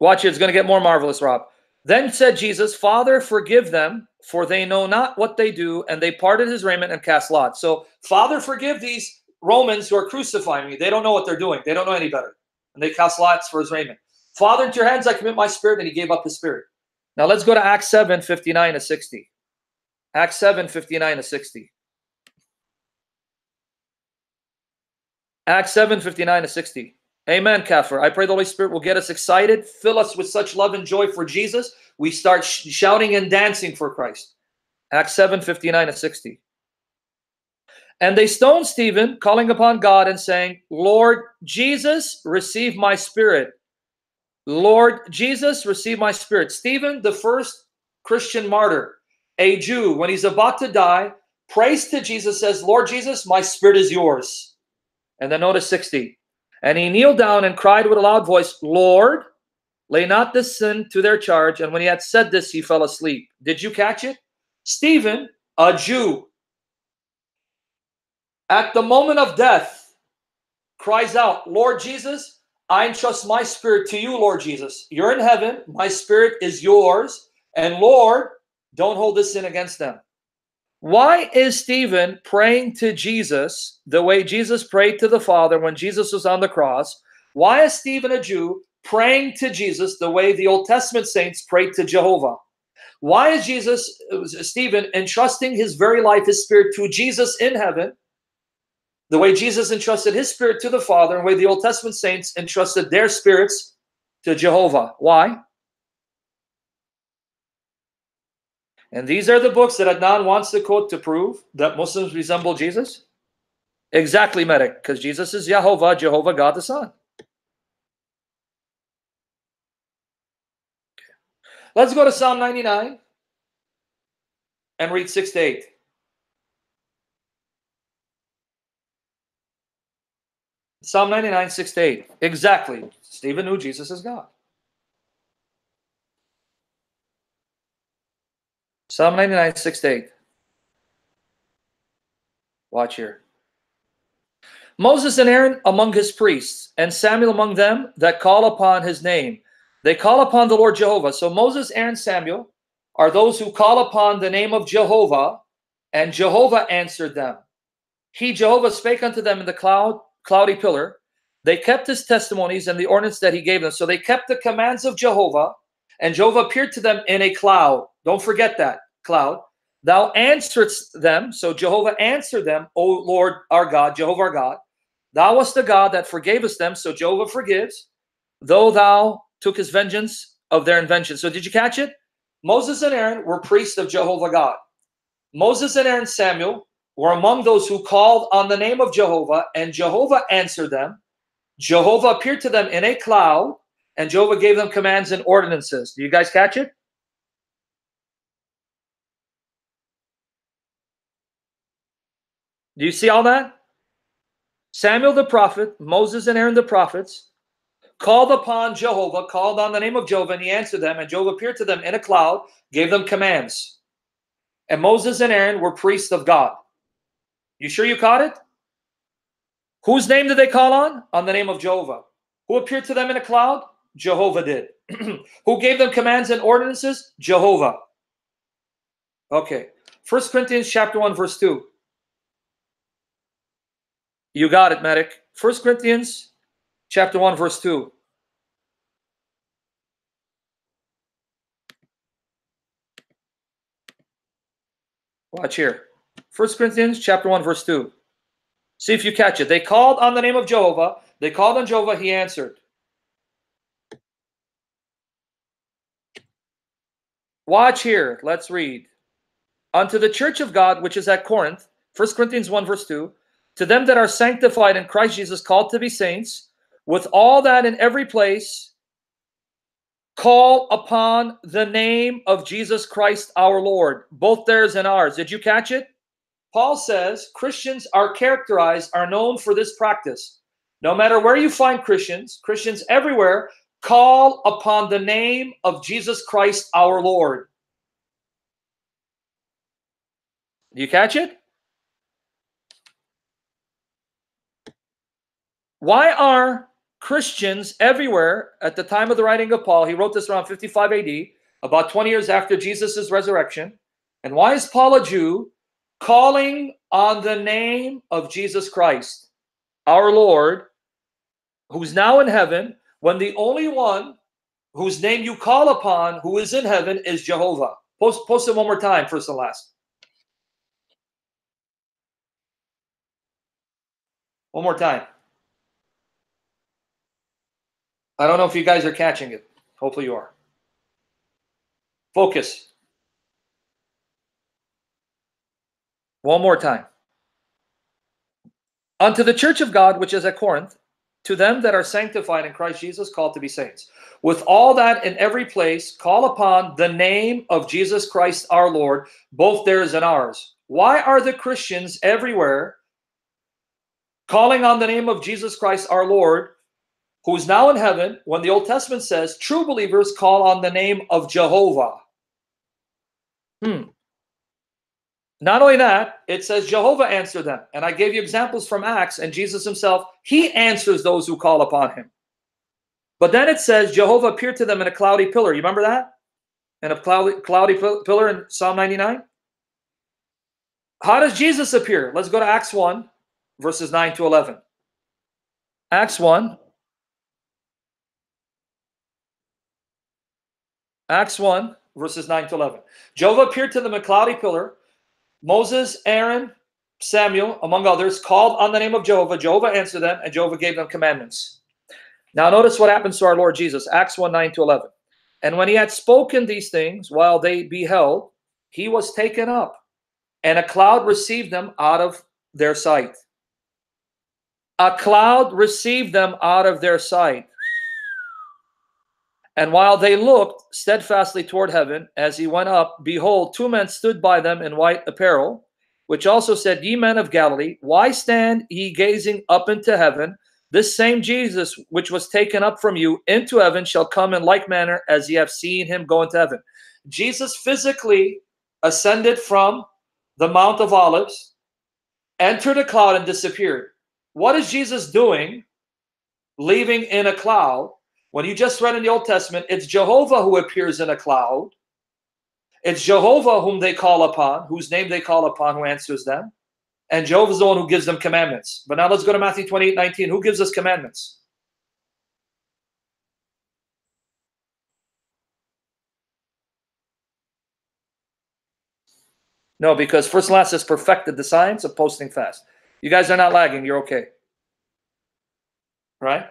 Watch here. It's going to get more marvelous, Rob. Then said Jesus, Father, forgive them, for they know not what they do. And they parted his raiment and cast lots. So, Father, forgive these Romans who are crucifying me. They don't know what they're doing. They don't know any better. And they cast lots for his raiment. Father, into your hands I commit my spirit. And he gave up his spirit. Now let's go to Acts 7 59 to 60. Acts 7 59 to 60. Acts 7 59 to 60. Amen, Kafir. I pray the Holy Spirit will get us excited, fill us with such love and joy for Jesus. We start sh shouting and dancing for Christ. Acts 7 59 to 60. And they stoned Stephen, calling upon God and saying, Lord Jesus, receive my spirit. Lord Jesus, receive my spirit. Stephen, the first Christian martyr, a Jew, when he's about to die, prays to Jesus, says, Lord Jesus, my spirit is yours. And then notice 60. And he kneeled down and cried with a loud voice, Lord, lay not this sin to their charge. And when he had said this, he fell asleep. Did you catch it? Stephen, a Jew, at the moment of death, cries out, Lord Jesus, I entrust my spirit to you, Lord Jesus. You're in heaven. My spirit is yours. And Lord, don't hold this sin against them. Why is Stephen praying to Jesus the way Jesus prayed to the Father when Jesus was on the cross? Why is Stephen a Jew praying to Jesus the way the Old Testament saints prayed to Jehovah? Why is Jesus, Stephen, entrusting his very life, his spirit to Jesus in heaven, the way Jesus entrusted his spirit to the Father, and the way the Old Testament saints entrusted their spirits to Jehovah? Why? And these are the books that Adnan wants to quote to prove that Muslims resemble Jesus? Exactly, Medic, because Jesus is Jehovah, Jehovah God the Son. Let's go to Psalm 99 and read 6 to 8. Psalm 99, 6 to 8. Exactly. Stephen knew Jesus is God. Psalm 99, 6 to 8. Watch here. Moses and Aaron among his priests, and Samuel among them that call upon his name. They call upon the Lord Jehovah. So Moses, Aaron, Samuel are those who call upon the name of Jehovah, and Jehovah answered them. He, Jehovah, spake unto them in the cloud, cloudy pillar. They kept his testimonies and the ordinance that he gave them. So they kept the commands of Jehovah, and Jehovah appeared to them in a cloud. Don't forget that cloud. Thou answeredst them. So Jehovah answered them, O Lord our God, Jehovah our God. Thou wast the God that forgavest them. So Jehovah forgives, though thou took his vengeance of their invention. So did you catch it? Moses and Aaron were priests of Jehovah God. Moses and Aaron Samuel were among those who called on the name of Jehovah, and Jehovah answered them. Jehovah appeared to them in a cloud, and Jehovah gave them commands and ordinances. Do you guys catch it? Do you see all that? Samuel the prophet, Moses and Aaron the prophets, called upon Jehovah, called on the name of Jehovah, and he answered them, and Jehovah appeared to them in a cloud, gave them commands. And Moses and Aaron were priests of God. You sure you caught it? Whose name did they call on? On the name of Jehovah. Who appeared to them in a cloud? Jehovah did. Who gave them commands and ordinances? Jehovah. Okay. First Corinthians chapter 1, verse 2. You got it, medic. First Corinthians chapter 1, verse 2. Watch here. First Corinthians chapter 1, verse 2. See if you catch it. They called on the name of Jehovah. They called on Jehovah. He answered. Watch here. Let's read. Unto the church of God, which is at Corinth, 1 Corinthians 1, verse 2, to them that are sanctified in Christ Jesus, called to be saints, with all that in every place, call upon the name of Jesus Christ our Lord, both theirs and ours. Did you catch it? Paul says Christians are characterized, are known for this practice. No matter where you find Christians, Christians everywhere call upon the name of Jesus Christ our Lord. Do you catch it? Why are Christians everywhere at the time of the writing of Paul, he wrote this around 55 AD, about 20 years after Jesus' resurrection. And why is Paul a Jew calling on the name of Jesus Christ, our Lord, who's now in heaven, when the only one whose name you call upon who is in heaven is Jehovah? Post, post it one more time, first and last. One more time. I don't know if you guys are catching it. Hopefully you are. Focus. One more time. Unto the church of God, which is at Corinth, to them that are sanctified in Christ Jesus, called to be saints. With all that in every place, call upon the name of Jesus Christ our Lord, both theirs and ours. Why are the Christians everywhere calling on the name of Jesus Christ our Lord who is now in heaven, when the Old Testament says true believers call on the name of Jehovah. Hmm. Not only that, it says Jehovah answered them. And I gave you examples from Acts, and Jesus himself, he answers those who call upon him. But then it says Jehovah appeared to them in a cloudy pillar. You remember that? In a cloudy, cloudy pillar in Psalm 99? How does Jesus appear? Let's go to Acts 1, verses 9 to 11. Acts 1, Acts 1, verses 9 to 11. Jehovah appeared to a cloudy pillar. Moses, Aaron, Samuel, among others, called on the name of Jehovah. Jehovah answered them, and Jehovah gave them commandments. Now, notice what happens to our Lord Jesus. Acts 1 9 to 11. And when he had spoken these things, while they beheld, he was taken up, and a cloud received them out of their sight. A cloud received them out of their sight. And while they looked steadfastly toward heaven as he went up, behold, two men stood by them in white apparel, which also said, Ye men of Galilee, why stand ye gazing up into heaven? This same Jesus, which was taken up from you into heaven, shall come in like manner as ye have seen him go into heaven. Jesus physically ascended from the Mount of Olives, entered a cloud, and disappeared. What is Jesus doing leaving in a cloud? When you just read in the Old Testament, it's Jehovah who appears in a cloud. It's Jehovah whom they call upon, whose name they call upon, who answers them. And Jehovah's the one who gives them commandments. But now let's go to Matthew 28 19. Who gives us commandments? No, because first and last has perfected the science of posting fast. You guys are not lagging. You're okay. Right?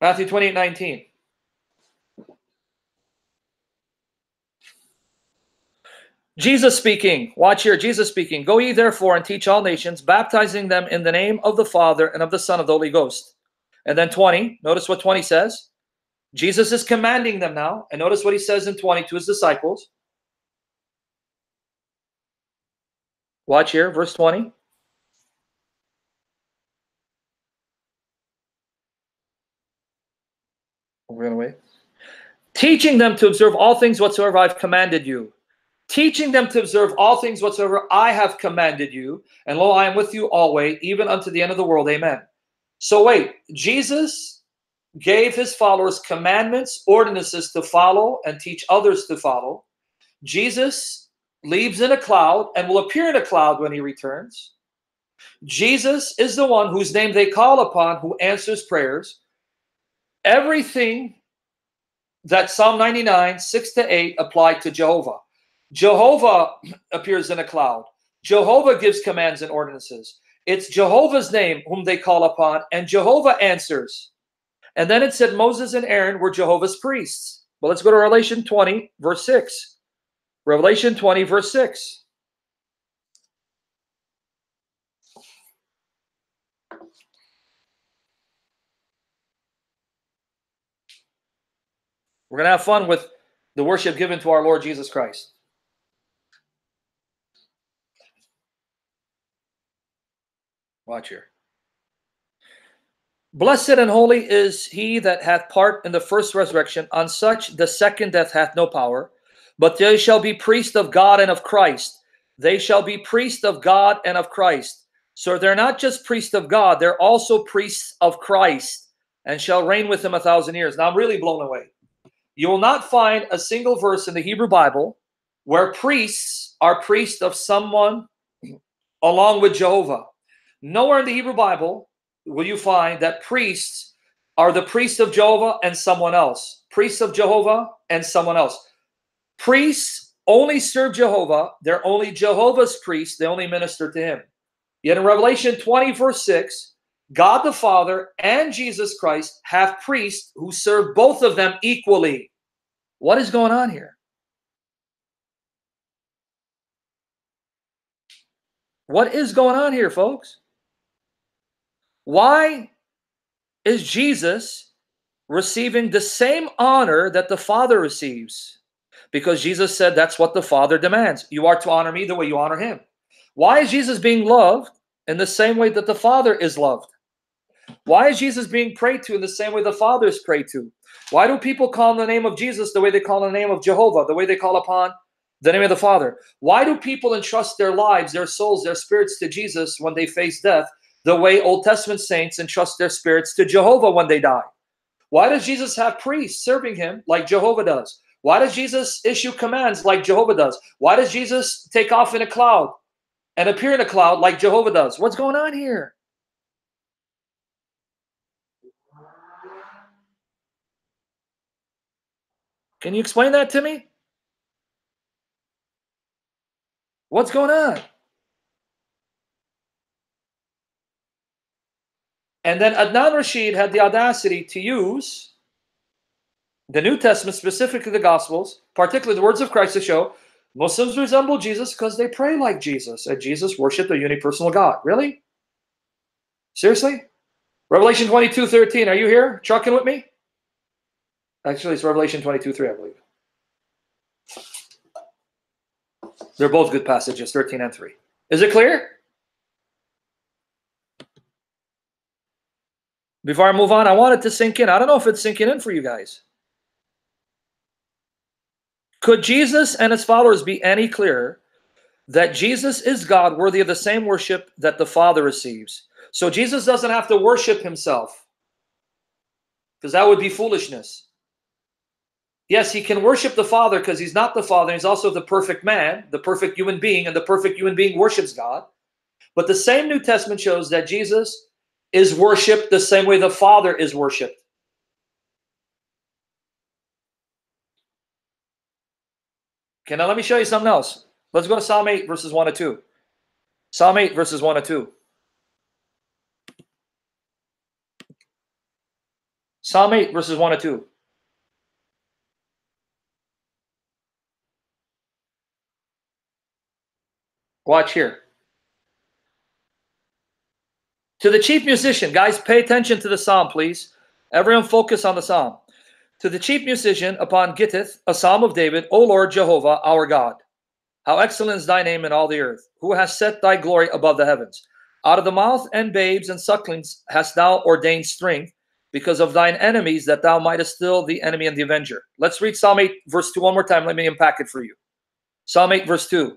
Matthew 28 19. Jesus speaking, watch here, Jesus speaking, Go ye therefore and teach all nations, baptizing them in the name of the Father and of the Son of the Holy Ghost. And then 20, notice what 20 says. Jesus is commanding them now. And notice what he says in 20 to his disciples. Watch here, verse 20. To wait. Teaching them to observe all things whatsoever I've commanded you. Teaching them to observe all things whatsoever I have commanded you. And lo, I am with you always, even unto the end of the world. Amen. So wait, Jesus gave his followers commandments, ordinances to follow and teach others to follow. Jesus leaves in a cloud and will appear in a cloud when he returns. Jesus is the one whose name they call upon, who answers prayers everything that Psalm 99, 6 to 8 applied to Jehovah. Jehovah appears in a cloud. Jehovah gives commands and ordinances. It's Jehovah's name whom they call upon, and Jehovah answers. And then it said Moses and Aaron were Jehovah's priests. But let's go to Revelation 20, verse 6. Revelation 20, verse 6. We're going to have fun with the worship given to our Lord Jesus Christ. Watch here. Blessed and holy is he that hath part in the first resurrection. On such the second death hath no power. But they shall be priests of God and of Christ. They shall be priests of God and of Christ. So they're not just priests of God, they're also priests of Christ and shall reign with him a thousand years. Now I'm really blown away. You will not find a single verse in the Hebrew Bible where priests are priests of someone along with Jehovah. Nowhere in the Hebrew Bible will you find that priests are the priests of Jehovah and someone else. Priests of Jehovah and someone else. Priests only serve Jehovah. They're only Jehovah's priests. They only minister to him. Yet in Revelation 20, verse 6, God the Father and Jesus Christ have priests who serve both of them equally. What is going on here? What is going on here, folks? Why is Jesus receiving the same honor that the Father receives? Because Jesus said that's what the Father demands. You are to honor me the way you honor him. Why is Jesus being loved in the same way that the Father is loved? Why is Jesus being prayed to in the same way the Father is prayed to? Why do people call on the name of Jesus the way they call on the name of Jehovah, the way they call upon the name of the Father? Why do people entrust their lives, their souls, their spirits to Jesus when they face death, the way Old Testament saints entrust their spirits to Jehovah when they die? Why does Jesus have priests serving him like Jehovah does? Why does Jesus issue commands like Jehovah does? Why does Jesus take off in a cloud and appear in a cloud like Jehovah does? What's going on here? Can you explain that to me? What's going on? And then Adnan Rashid had the audacity to use the New Testament, specifically the Gospels, particularly the words of Christ to show Muslims resemble Jesus because they pray like Jesus, and Jesus worshiped a unipersonal God. Really? Seriously? Revelation 22 13. Are you here? Trucking with me? Actually, it's Revelation 22 3, I believe. They're both good passages, 13 and 3. Is it clear? Before I move on, I want it to sink in. I don't know if it's sinking in for you guys. Could Jesus and his followers be any clearer that Jesus is God worthy of the same worship that the Father receives? So Jesus doesn't have to worship himself because that would be foolishness. Yes, he can worship the Father because he's not the Father. He's also the perfect man, the perfect human being, and the perfect human being worships God. But the same New Testament shows that Jesus is worshiped the same way the Father is worshiped. Okay, now let me show you something else. Let's go to Psalm 8, verses 1 to 2. Psalm 8, verses 1 to 2. Psalm 8, verses 1 to 2. Watch here. To the chief musician, guys, pay attention to the psalm, please. Everyone focus on the psalm. To the chief musician upon Gittith, a psalm of David, O Lord Jehovah, our God. How excellent is thy name in all the earth, who has set thy glory above the heavens. Out of the mouth and babes and sucklings hast thou ordained strength, because of thine enemies, that thou mightest still the enemy and the avenger. Let's read Psalm 8, verse 2 one more time. Let me unpack it for you. Psalm 8, verse 2.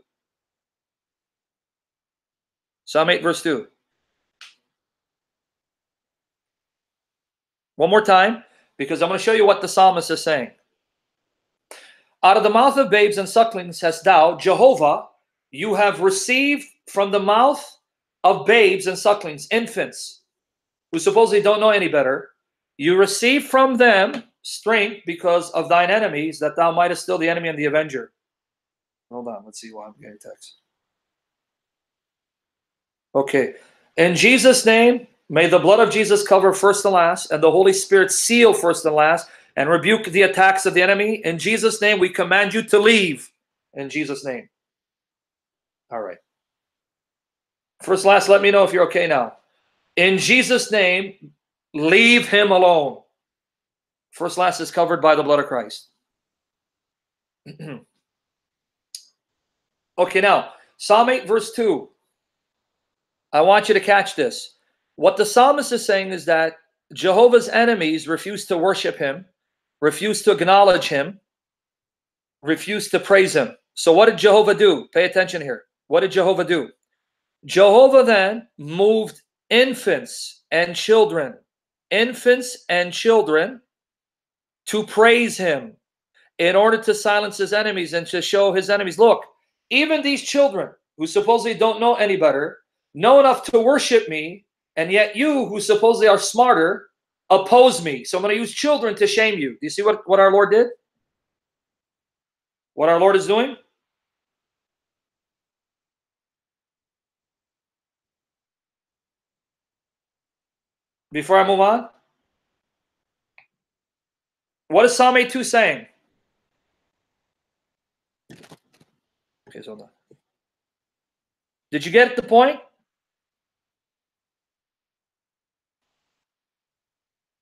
Psalm 8, verse 2. One more time, because I'm going to show you what the psalmist is saying. Out of the mouth of babes and sucklings hast thou, Jehovah, you have received from the mouth of babes and sucklings, infants, who supposedly don't know any better. You receive from them strength because of thine enemies, that thou mightest still the enemy and the avenger. Hold on, let's see why I'm getting text. Okay. In Jesus' name, may the blood of Jesus cover first and last, and the Holy Spirit seal first and last, and rebuke the attacks of the enemy. In Jesus' name, we command you to leave. In Jesus' name. All right. First, last, let me know if you're okay now. In Jesus' name, leave him alone. First, last is covered by the blood of Christ. okay, now, Psalm 8, verse 2. I want you to catch this. What the psalmist is saying is that Jehovah's enemies refuse to worship him, refuse to acknowledge him, refuse to praise him. So, what did Jehovah do? Pay attention here. What did Jehovah do? Jehovah then moved infants and children, infants and children, to praise him in order to silence his enemies and to show his enemies look, even these children who supposedly don't know any better know enough to worship me, and yet you, who supposedly are smarter, oppose me. So I'm going to use children to shame you. Do you see what, what our Lord did? What our Lord is doing? Before I move on, what is Psalm 82 saying? Okay, so hold on. Did you get the point?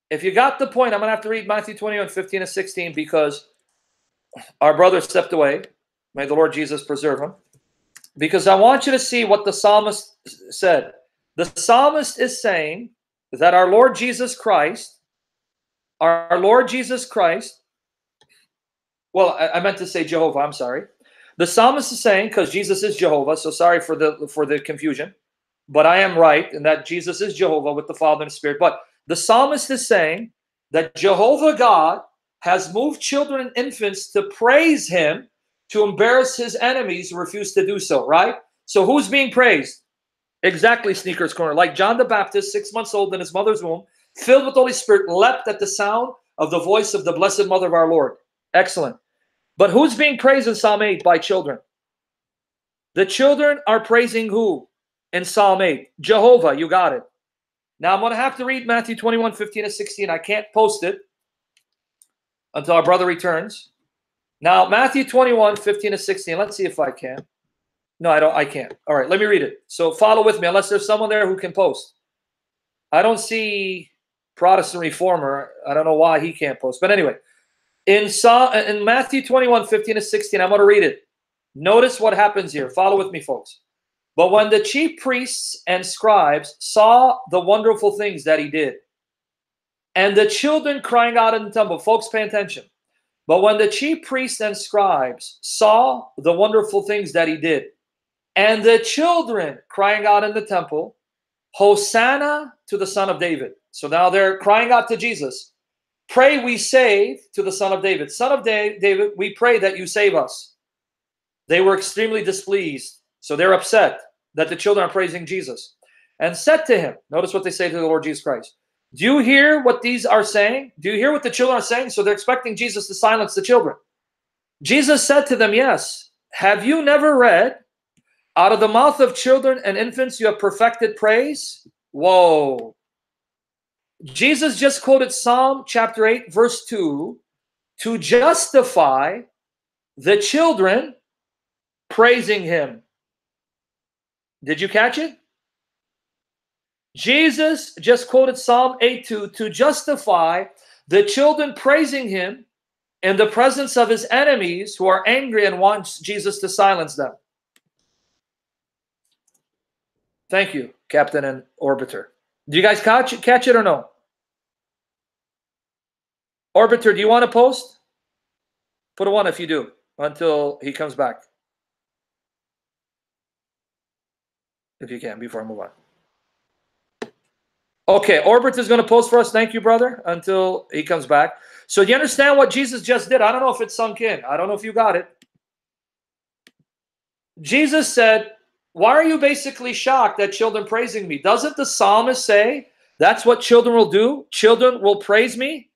If you got the point, I'm going to have to read Matthew 21, 15 and 16 because our brother stepped away. May the Lord Jesus preserve him. Because I want you to see what the psalmist said. The psalmist is saying that our Lord Jesus Christ, our Lord Jesus Christ, well, I, I meant to say Jehovah, I'm sorry. The psalmist is saying, because Jesus is Jehovah, so sorry for the for the confusion, but I am right in that Jesus is Jehovah with the Father and Spirit. But the psalmist is saying that Jehovah God has moved children and infants to praise him to embarrass his enemies who refuse to do so, right? So who's being praised? Exactly, Sneakers Corner. Like John the Baptist, six months old in his mother's womb, filled with the Holy Spirit, leapt at the sound of the voice of the Blessed Mother of our Lord. Excellent. But who's being praised in Psalm 8 by children? The children are praising who in Psalm 8? Jehovah, you got it. Now I'm going to have to read Matthew 21, 15 and 16. I can't post it until our brother returns. Now, Matthew 21, 15 and 16. Let's see if I can. No, I don't. I can't. All right, let me read it. So follow with me, unless there's someone there who can post. I don't see Protestant reformer. I don't know why he can't post. But anyway, in in Matthew 21, 15 and 16, I'm going to read it. Notice what happens here. Follow with me, folks. But when the chief priests and scribes saw the wonderful things that he did, and the children crying out in the temple, folks, pay attention. But when the chief priests and scribes saw the wonderful things that he did, and the children crying out in the temple, Hosanna to the Son of David. So now they're crying out to Jesus. Pray we save to the Son of David. Son of David, we pray that you save us. They were extremely displeased. So they're upset that the children are praising Jesus and said to him, notice what they say to the Lord Jesus Christ. Do you hear what these are saying? Do you hear what the children are saying? So they're expecting Jesus to silence the children. Jesus said to them, Yes. Have you never read, out of the mouth of children and infants you have perfected praise? Whoa. Jesus just quoted Psalm chapter 8, verse 2 to justify the children praising him. Did you catch it? Jesus just quoted Psalm 8:2 to justify the children praising him in the presence of his enemies who are angry and wants Jesus to silence them. Thank you, Captain and Orbiter. Do you guys catch it, catch it or no? Orbiter, do you want to post? Put a one if you do until he comes back. If you can, before I move on. Okay, Orbit is going to post for us. Thank you, brother, until he comes back. So you understand what Jesus just did? I don't know if it sunk in. I don't know if you got it. Jesus said, why are you basically shocked at children praising me? Doesn't the psalmist say that's what children will do? Children will praise me?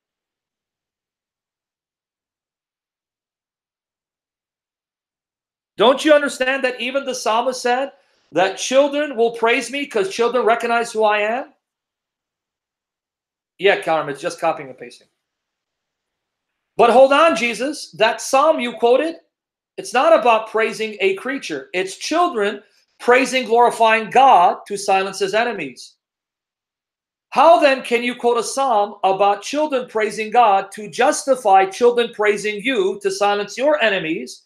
Don't you understand that even the psalmist said that children will praise me because children recognize who I am? Yeah, Karam, it's just copying and pasting. But hold on, Jesus. That psalm you quoted, it's not about praising a creature. It's children praising, glorifying God to silence his enemies. How then can you quote a psalm about children praising God to justify children praising you to silence your enemies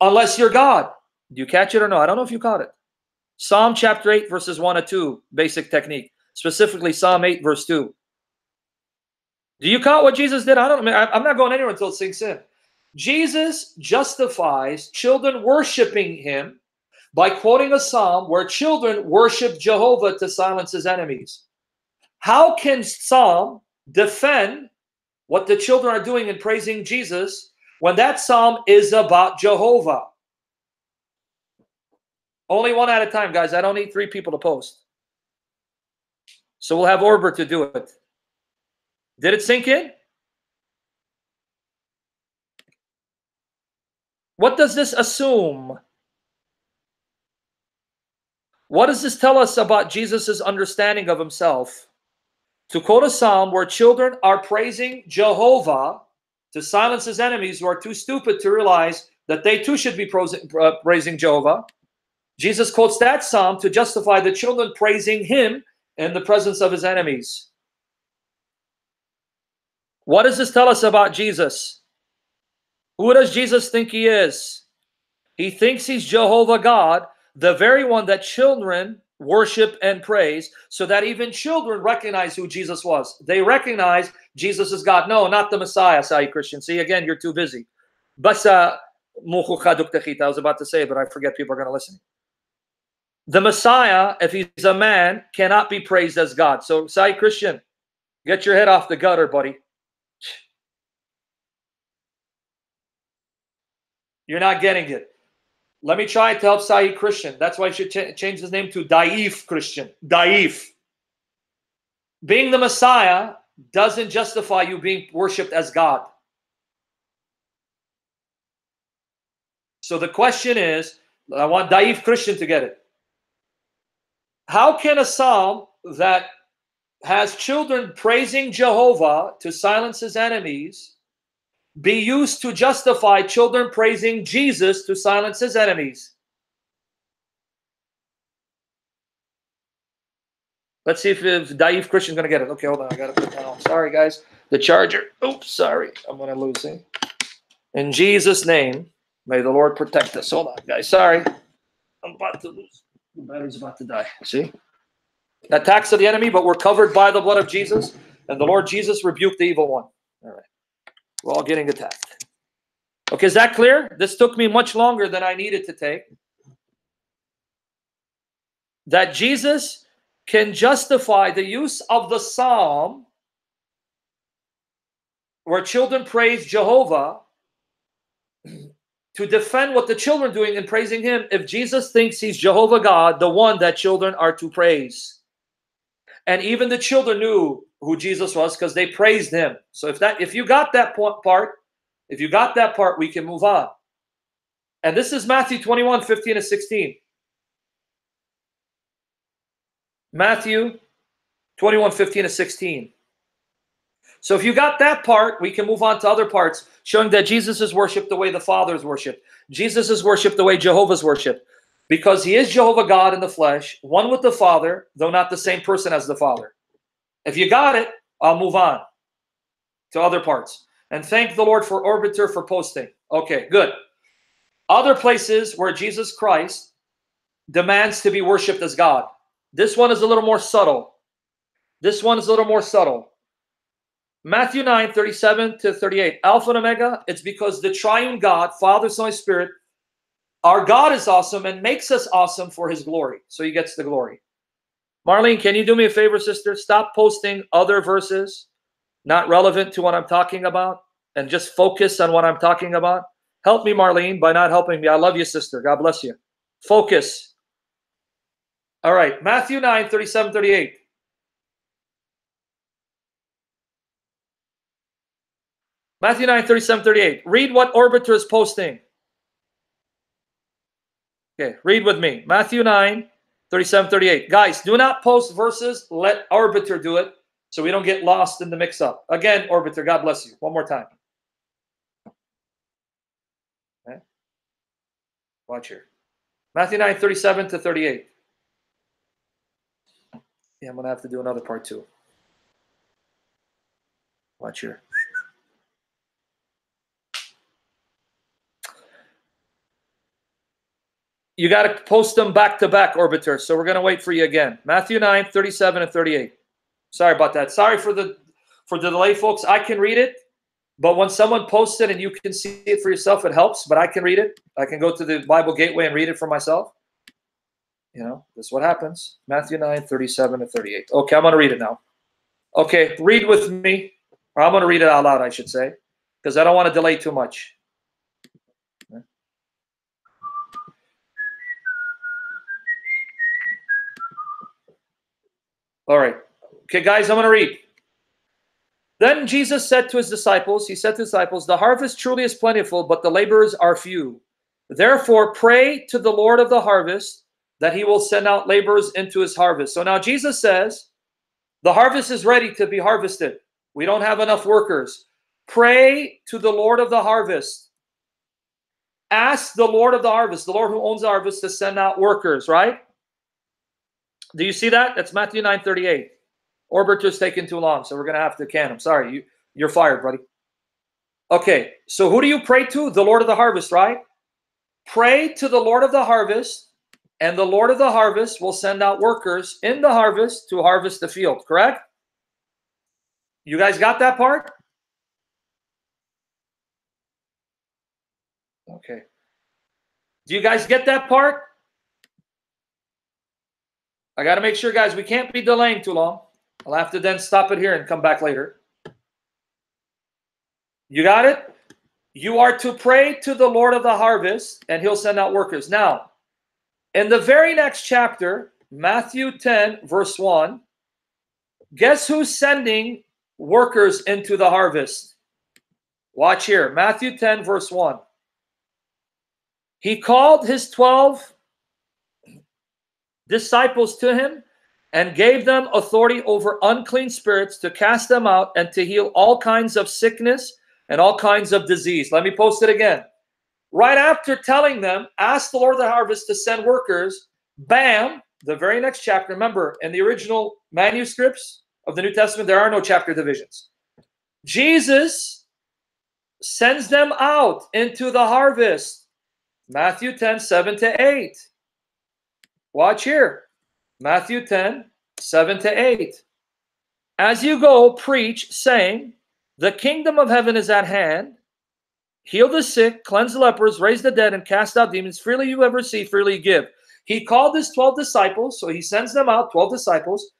unless you're God? Do you catch it or no? I don't know if you caught it. Psalm chapter 8, verses 1 to 2, basic technique. Specifically, Psalm 8, verse 2. Do you count what Jesus did? I don't. I'm not going anywhere until it sinks in. Jesus justifies children worshiping him by quoting a psalm where children worship Jehovah to silence his enemies. How can Psalm defend what the children are doing in praising Jesus when that Psalm is about Jehovah? Only one at a time, guys. I don't need three people to post. So we'll have Orber to do it. Did it sink in? What does this assume? What does this tell us about Jesus' understanding of himself? To quote a psalm where children are praising Jehovah to silence his enemies who are too stupid to realize that they too should be uh, praising Jehovah. Jesus quotes that psalm to justify the children praising him in the presence of his enemies. What does this tell us about Jesus? Who does Jesus think he is? He thinks he's Jehovah God, the very one that children worship and praise, so that even children recognize who Jesus was. They recognize Jesus is God. No, not the Messiah, Sahih Christian. See, again, you're too busy. Basa uh, I was about to say, but I forget people are going to listen. The Messiah, if he's a man, cannot be praised as God. So, Sahih Christian, get your head off the gutter, buddy. You're not getting it. Let me try to help Sahih Christian. That's why I should ch change his name to Daif Christian. Daif. Being the Messiah doesn't justify you being worshipped as God. So the question is, I want Daif Christian to get it. How can a psalm that has children praising Jehovah to silence his enemies be used to justify children praising Jesus to silence his enemies. Let's see if, if Daif Christian's going to get it. Okay, hold on. I got to put that on. Sorry, guys. The charger. Oops, sorry. I'm going to lose it. In Jesus' name, may the Lord protect us. Hold on, guys. Sorry. I'm about to lose. The battery's about to die. See? Attacks of the enemy, but we're covered by the blood of Jesus. And the Lord Jesus rebuked the evil one. All right. We're all getting attacked. Okay, is that clear? This took me much longer than I needed to take. That Jesus can justify the use of the psalm where children praise Jehovah to defend what the children doing and praising him if Jesus thinks he's Jehovah God, the one that children are to praise. And even the children knew who Jesus was because they praised him. So if that if you got that part, if you got that part, we can move on. And this is Matthew 21, 15 and 16. Matthew 21, 15 and 16. So if you got that part, we can move on to other parts, showing that Jesus is worshipped the way the Father is worshipped. Jesus is worshipped the way Jehovah's worshipped. Because he is Jehovah God in the flesh, one with the Father, though not the same person as the Father. If you got it, I'll move on to other parts. And thank the Lord for Orbiter for posting. Okay, good. Other places where Jesus Christ demands to be worshipped as God. This one is a little more subtle. This one is a little more subtle. Matthew 9, 37 to 38. Alpha and Omega, it's because the triune God, Father, Son, Spirit, our God is awesome and makes us awesome for his glory. So he gets the glory. Marlene, can you do me a favor, sister? Stop posting other verses not relevant to what I'm talking about and just focus on what I'm talking about. Help me, Marlene, by not helping me. I love you, sister. God bless you. Focus. All right, Matthew 9, 37, 38. Matthew 9, 37, 38. Read what Orbiter is posting. Okay, read with me. Matthew 9, 37, 38. Guys, do not post verses. Let Orbiter do it so we don't get lost in the mix up. Again, Orbiter, God bless you. One more time. Okay. Watch here. Matthew 9, 37 to 38. Yeah, I'm going to have to do another part too. Watch here. You got to post them back to back, Orbiter. So we're going to wait for you again. Matthew 9, 37 and 38. Sorry about that. Sorry for the for the delay, folks. I can read it, but when someone posts it and you can see it for yourself, it helps. But I can read it. I can go to the Bible Gateway and read it for myself. You know, this is what happens. Matthew 9, 37 and 38. Okay, I'm going to read it now. Okay, read with me. Or I'm going to read it out loud, I should say, because I don't want to delay too much. All right. Okay, guys, I'm going to read. Then Jesus said to his disciples, He said to his disciples, The harvest truly is plentiful, but the laborers are few. Therefore, pray to the Lord of the harvest that he will send out laborers into his harvest. So now Jesus says, The harvest is ready to be harvested. We don't have enough workers. Pray to the Lord of the harvest. Ask the Lord of the harvest, the Lord who owns the harvest, to send out workers, right? Do you see that? That's Matthew 9 38. Orbiter's taking too long, so we're going to have to can him. Sorry, you, you're fired, buddy. Okay, so who do you pray to? The Lord of the harvest, right? Pray to the Lord of the harvest, and the Lord of the harvest will send out workers in the harvest to harvest the field, correct? You guys got that part? Okay. Do you guys get that part? I got to make sure, guys, we can't be delaying too long. I'll have to then stop it here and come back later. You got it? You are to pray to the Lord of the harvest, and he'll send out workers. Now, in the very next chapter, Matthew 10, verse 1, guess who's sending workers into the harvest? Watch here. Matthew 10, verse 1. He called his 12 disciples to him and gave them authority over unclean spirits to cast them out and to heal all kinds of sickness and all kinds of disease. Let me post it again. Right after telling them, ask the Lord of the harvest to send workers, bam, the very next chapter. Remember, in the original manuscripts of the New Testament, there are no chapter divisions. Jesus sends them out into the harvest. Matthew 10, 7 to 8. Watch here. Matthew 10, 7 to 8. As you go, preach, saying, The kingdom of heaven is at hand. Heal the sick, cleanse lepers, raise the dead, and cast out demons. Freely you ever see, freely give. He called his 12 disciples, so he sends them out, 12 disciples,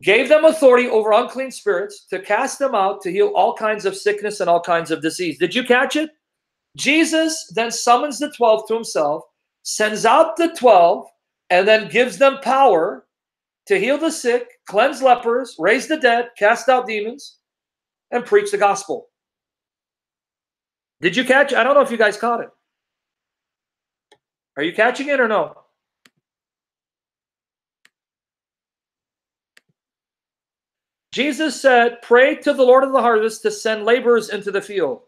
gave them authority over unclean spirits to cast them out, to heal all kinds of sickness and all kinds of disease. Did you catch it? Jesus then summons the 12 to himself, sends out the 12, and then gives them power to heal the sick, cleanse lepers, raise the dead, cast out demons, and preach the gospel. Did you catch? I don't know if you guys caught it. Are you catching it or no? Jesus said, Pray to the Lord of the harvest to send laborers into the field.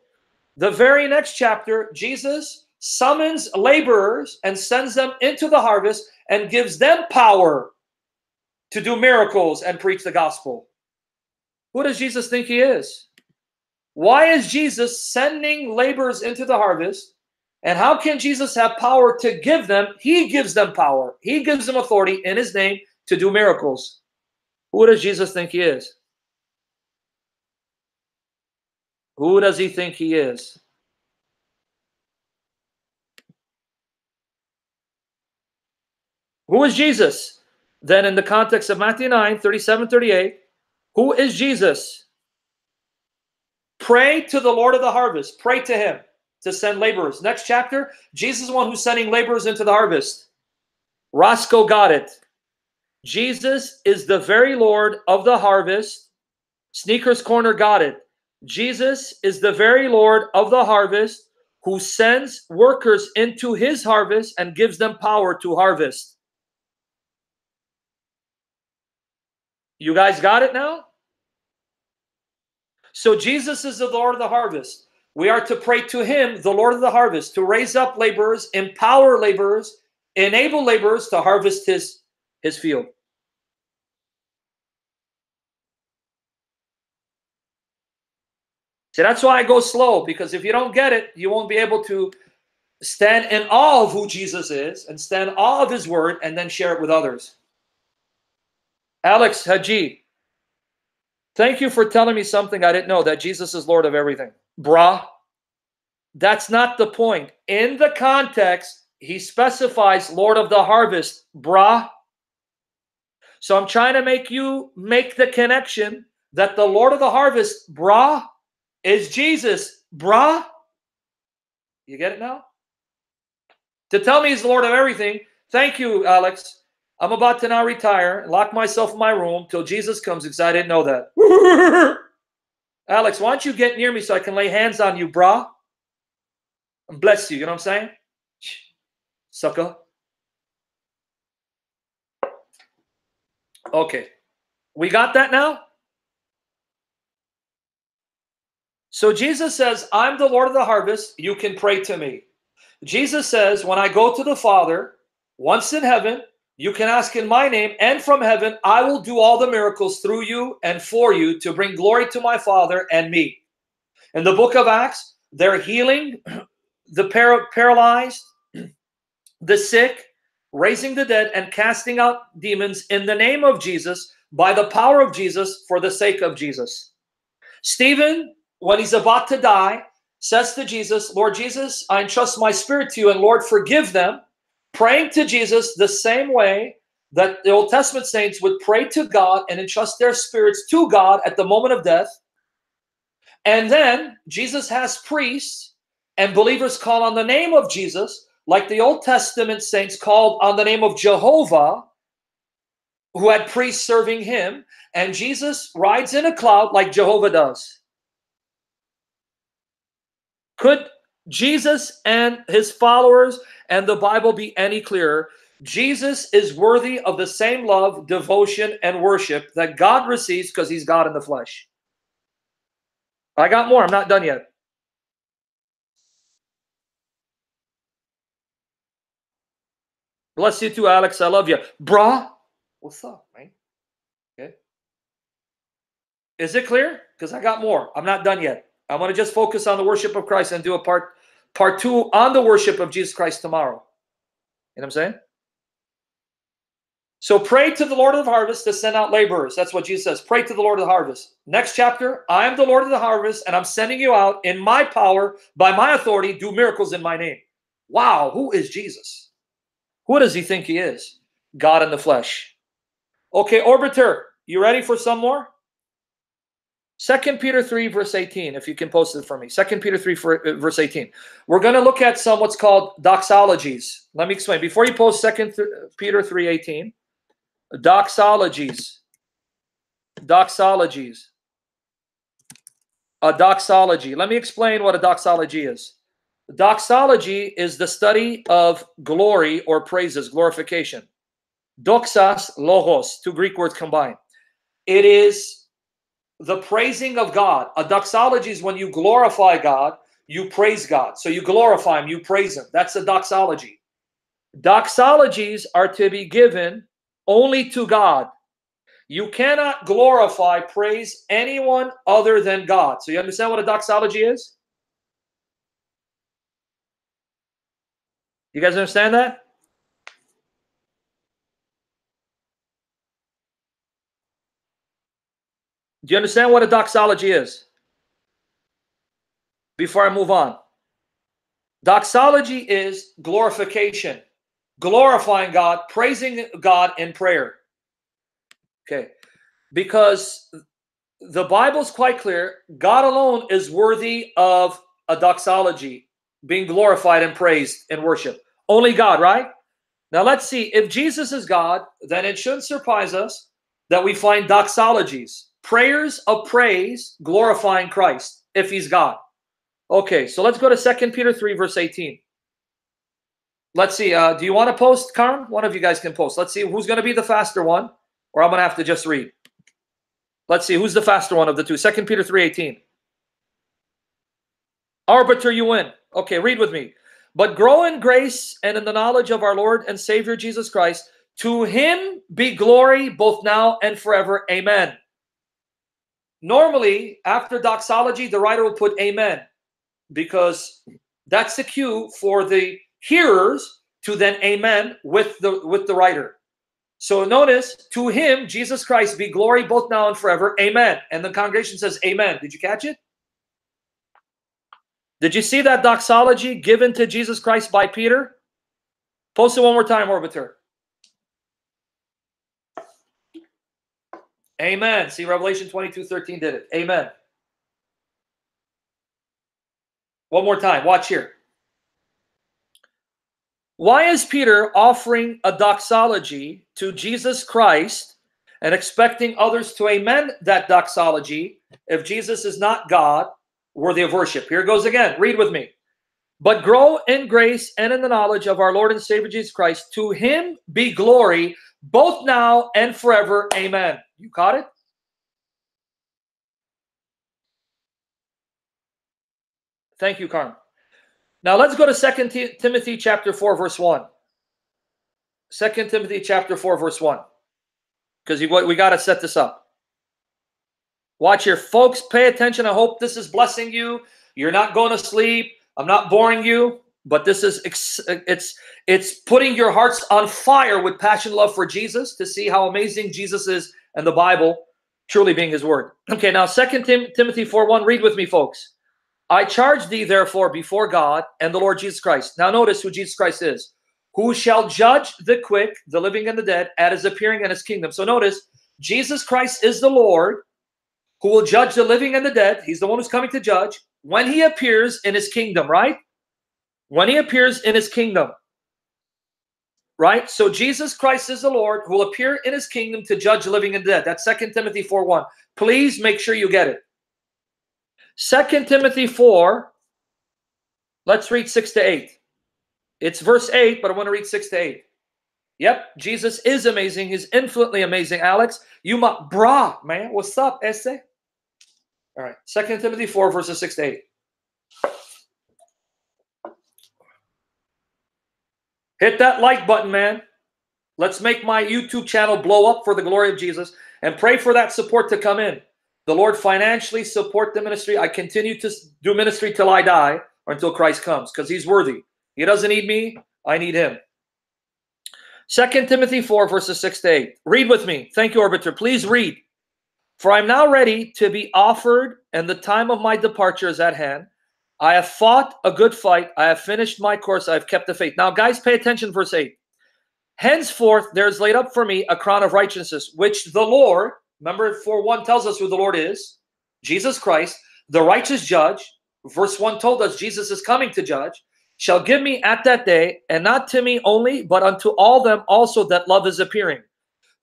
The very next chapter, Jesus summons laborers and sends them into the harvest and gives them power to do miracles and preach the gospel. Who does Jesus think he is? Why is Jesus sending laborers into the harvest? And how can Jesus have power to give them? He gives them power. He gives them authority in his name to do miracles. Who does Jesus think he is? Who does he think he is? Who is Jesus? Then, in the context of Matthew 9 37 38, who is Jesus? Pray to the Lord of the harvest. Pray to him to send laborers. Next chapter, Jesus is the one who's sending laborers into the harvest. Roscoe got it. Jesus is the very Lord of the harvest. Sneakers Corner got it. Jesus is the very Lord of the harvest who sends workers into his harvest and gives them power to harvest. You guys got it now? So Jesus is the Lord of the harvest. We are to pray to him, the Lord of the harvest, to raise up laborers, empower laborers, enable laborers to harvest his, his field. See, that's why I go slow, because if you don't get it, you won't be able to stand in awe of who Jesus is and stand awe of his word and then share it with others. Alex Haji, thank you for telling me something I didn't know that Jesus is Lord of everything. Brah, that's not the point. In the context, he specifies Lord of the harvest, brah. So I'm trying to make you make the connection that the Lord of the harvest, brah, is Jesus, brah. You get it now? To tell me he's the Lord of everything. Thank you, Alex. I'm about to now retire and lock myself in my room till Jesus comes because I didn't know that. Alex, why don't you get near me so I can lay hands on you, brah? And bless you. You know what I'm saying? Sucker. Okay. We got that now? So Jesus says, I'm the Lord of the harvest. You can pray to me. Jesus says, when I go to the Father, once in heaven, you can ask in my name, and from heaven, I will do all the miracles through you and for you to bring glory to my Father and me. In the book of Acts, they're healing the par- paralyzed, the sick, raising the dead, and casting out demons in the name of Jesus, by the power of Jesus, for the sake of Jesus. Stephen, when he's about to die, says to Jesus, Lord Jesus, I entrust my spirit to you, and Lord, forgive them. Praying to Jesus the same way that the Old Testament saints would pray to God and entrust their spirits to God at the moment of death. And then Jesus has priests and believers call on the name of Jesus, like the Old Testament saints called on the name of Jehovah, who had priests serving him. And Jesus rides in a cloud like Jehovah does. Could Jesus and his followers and the Bible be any clearer? Jesus is worthy of the same love, devotion, and worship that God receives because he's God in the flesh. I got more. I'm not done yet. Bless you too, Alex. I love you. Brah, what's up, man? Okay. Is it clear? Because I got more. I'm not done yet. I want to just focus on the worship of Christ and do a part part two on the worship of Jesus Christ tomorrow. You know what I'm saying? So pray to the Lord of the harvest to send out laborers. That's what Jesus says. Pray to the Lord of the harvest. Next chapter, I am the Lord of the harvest, and I'm sending you out in my power, by my authority, do miracles in my name. Wow, who is Jesus? Who does he think he is? God in the flesh. Okay, Orbiter, you ready for some more? Second Peter 3, verse 18, if you can post it for me. Second Peter 3, uh, verse 18. We're going to look at some what's called doxologies. Let me explain. Before you post Second Peter 3, 18, doxologies. Doxologies. A doxology. Let me explain what a doxology is. Doxology is the study of glory or praises, glorification. Doxas, logos, two Greek words combined. It is the praising of God. A doxology is when you glorify God, you praise God. So you glorify Him, you praise Him. That's a doxology. Doxologies are to be given only to God. You cannot glorify, praise anyone other than God. So you understand what a doxology is? You guys understand that? Do you understand what a doxology is? Before I move on, doxology is glorification, glorifying God, praising God in prayer. Okay, because the Bible's quite clear God alone is worthy of a doxology, being glorified and praised in worship. Only God, right? Now let's see. If Jesus is God, then it shouldn't surprise us that we find doxologies prayers of praise glorifying Christ if he's God. Okay, so let's go to Second Peter 3, verse 18. Let's see. Uh, do you want to post, Carm? One of you guys can post. Let's see who's going to be the faster one, or I'm going to have to just read. Let's see who's the faster one of the two. Second Peter 3, 18. Arbiter, you win. Okay, read with me. But grow in grace and in the knowledge of our Lord and Savior Jesus Christ. To him be glory both now and forever. Amen. Normally, after doxology, the writer will put amen because that's the cue for the hearers to then amen with the with the writer. So notice, to him, Jesus Christ, be glory both now and forever. Amen. And the congregation says amen. Did you catch it? Did you see that doxology given to Jesus Christ by Peter? Post it one more time, Orbiter. Amen. See, Revelation 22, 13 did it. Amen. One more time. Watch here. Why is Peter offering a doxology to Jesus Christ and expecting others to amen that doxology if Jesus is not God worthy of worship? Here goes again. Read with me. But grow in grace and in the knowledge of our Lord and Savior Jesus Christ. To him be glory both now and forever. Amen. You caught it? Thank you, Carmen. Now let's go to Second Timothy chapter 4, verse 1. Second Timothy chapter 4, verse 1. Because we got to set this up. Watch here, folks. Pay attention. I hope this is blessing you. You're not going to sleep. I'm not boring you, but this is it's it's putting your hearts on fire with passion love for Jesus to see how amazing Jesus is and the Bible truly being his word. Okay, now Second Tim Timothy 4 1. Read with me, folks. I charge thee, therefore, before God and the Lord Jesus Christ. Now, notice who Jesus Christ is. Who shall judge the quick, the living, and the dead at his appearing in his kingdom. So, notice Jesus Christ is the Lord who will judge the living and the dead. He's the one who's coming to judge when he appears in his kingdom, right? When he appears in his kingdom, right? So, Jesus Christ is the Lord who will appear in his kingdom to judge living and dead. That's Second Timothy 4 1. Please make sure you get it. Second Timothy 4, let's read 6 to 8. It's verse 8, but I want to read 6 to 8. Yep, Jesus is amazing. He's infinitely amazing. Alex, you my bra, man. What's up, Esse? All right, Second Timothy 4, verses 6 to 8. Hit that like button, man. Let's make my YouTube channel blow up for the glory of Jesus and pray for that support to come in the Lord financially support the ministry. I continue to do ministry till I die or until Christ comes because he's worthy. He doesn't need me. I need him. Second Timothy 4, verses 6 to 8. Read with me. Thank you, Arbiter. Please read. For I'm now ready to be offered, and the time of my departure is at hand. I have fought a good fight. I have finished my course. I have kept the faith. Now, guys, pay attention, verse 8. Henceforth, there is laid up for me a crown of righteousness, which the Lord, Remember, 4 1 tells us who the Lord is Jesus Christ, the righteous judge. Verse 1 told us Jesus is coming to judge. Shall give me at that day, and not to me only, but unto all them also that love is appearing.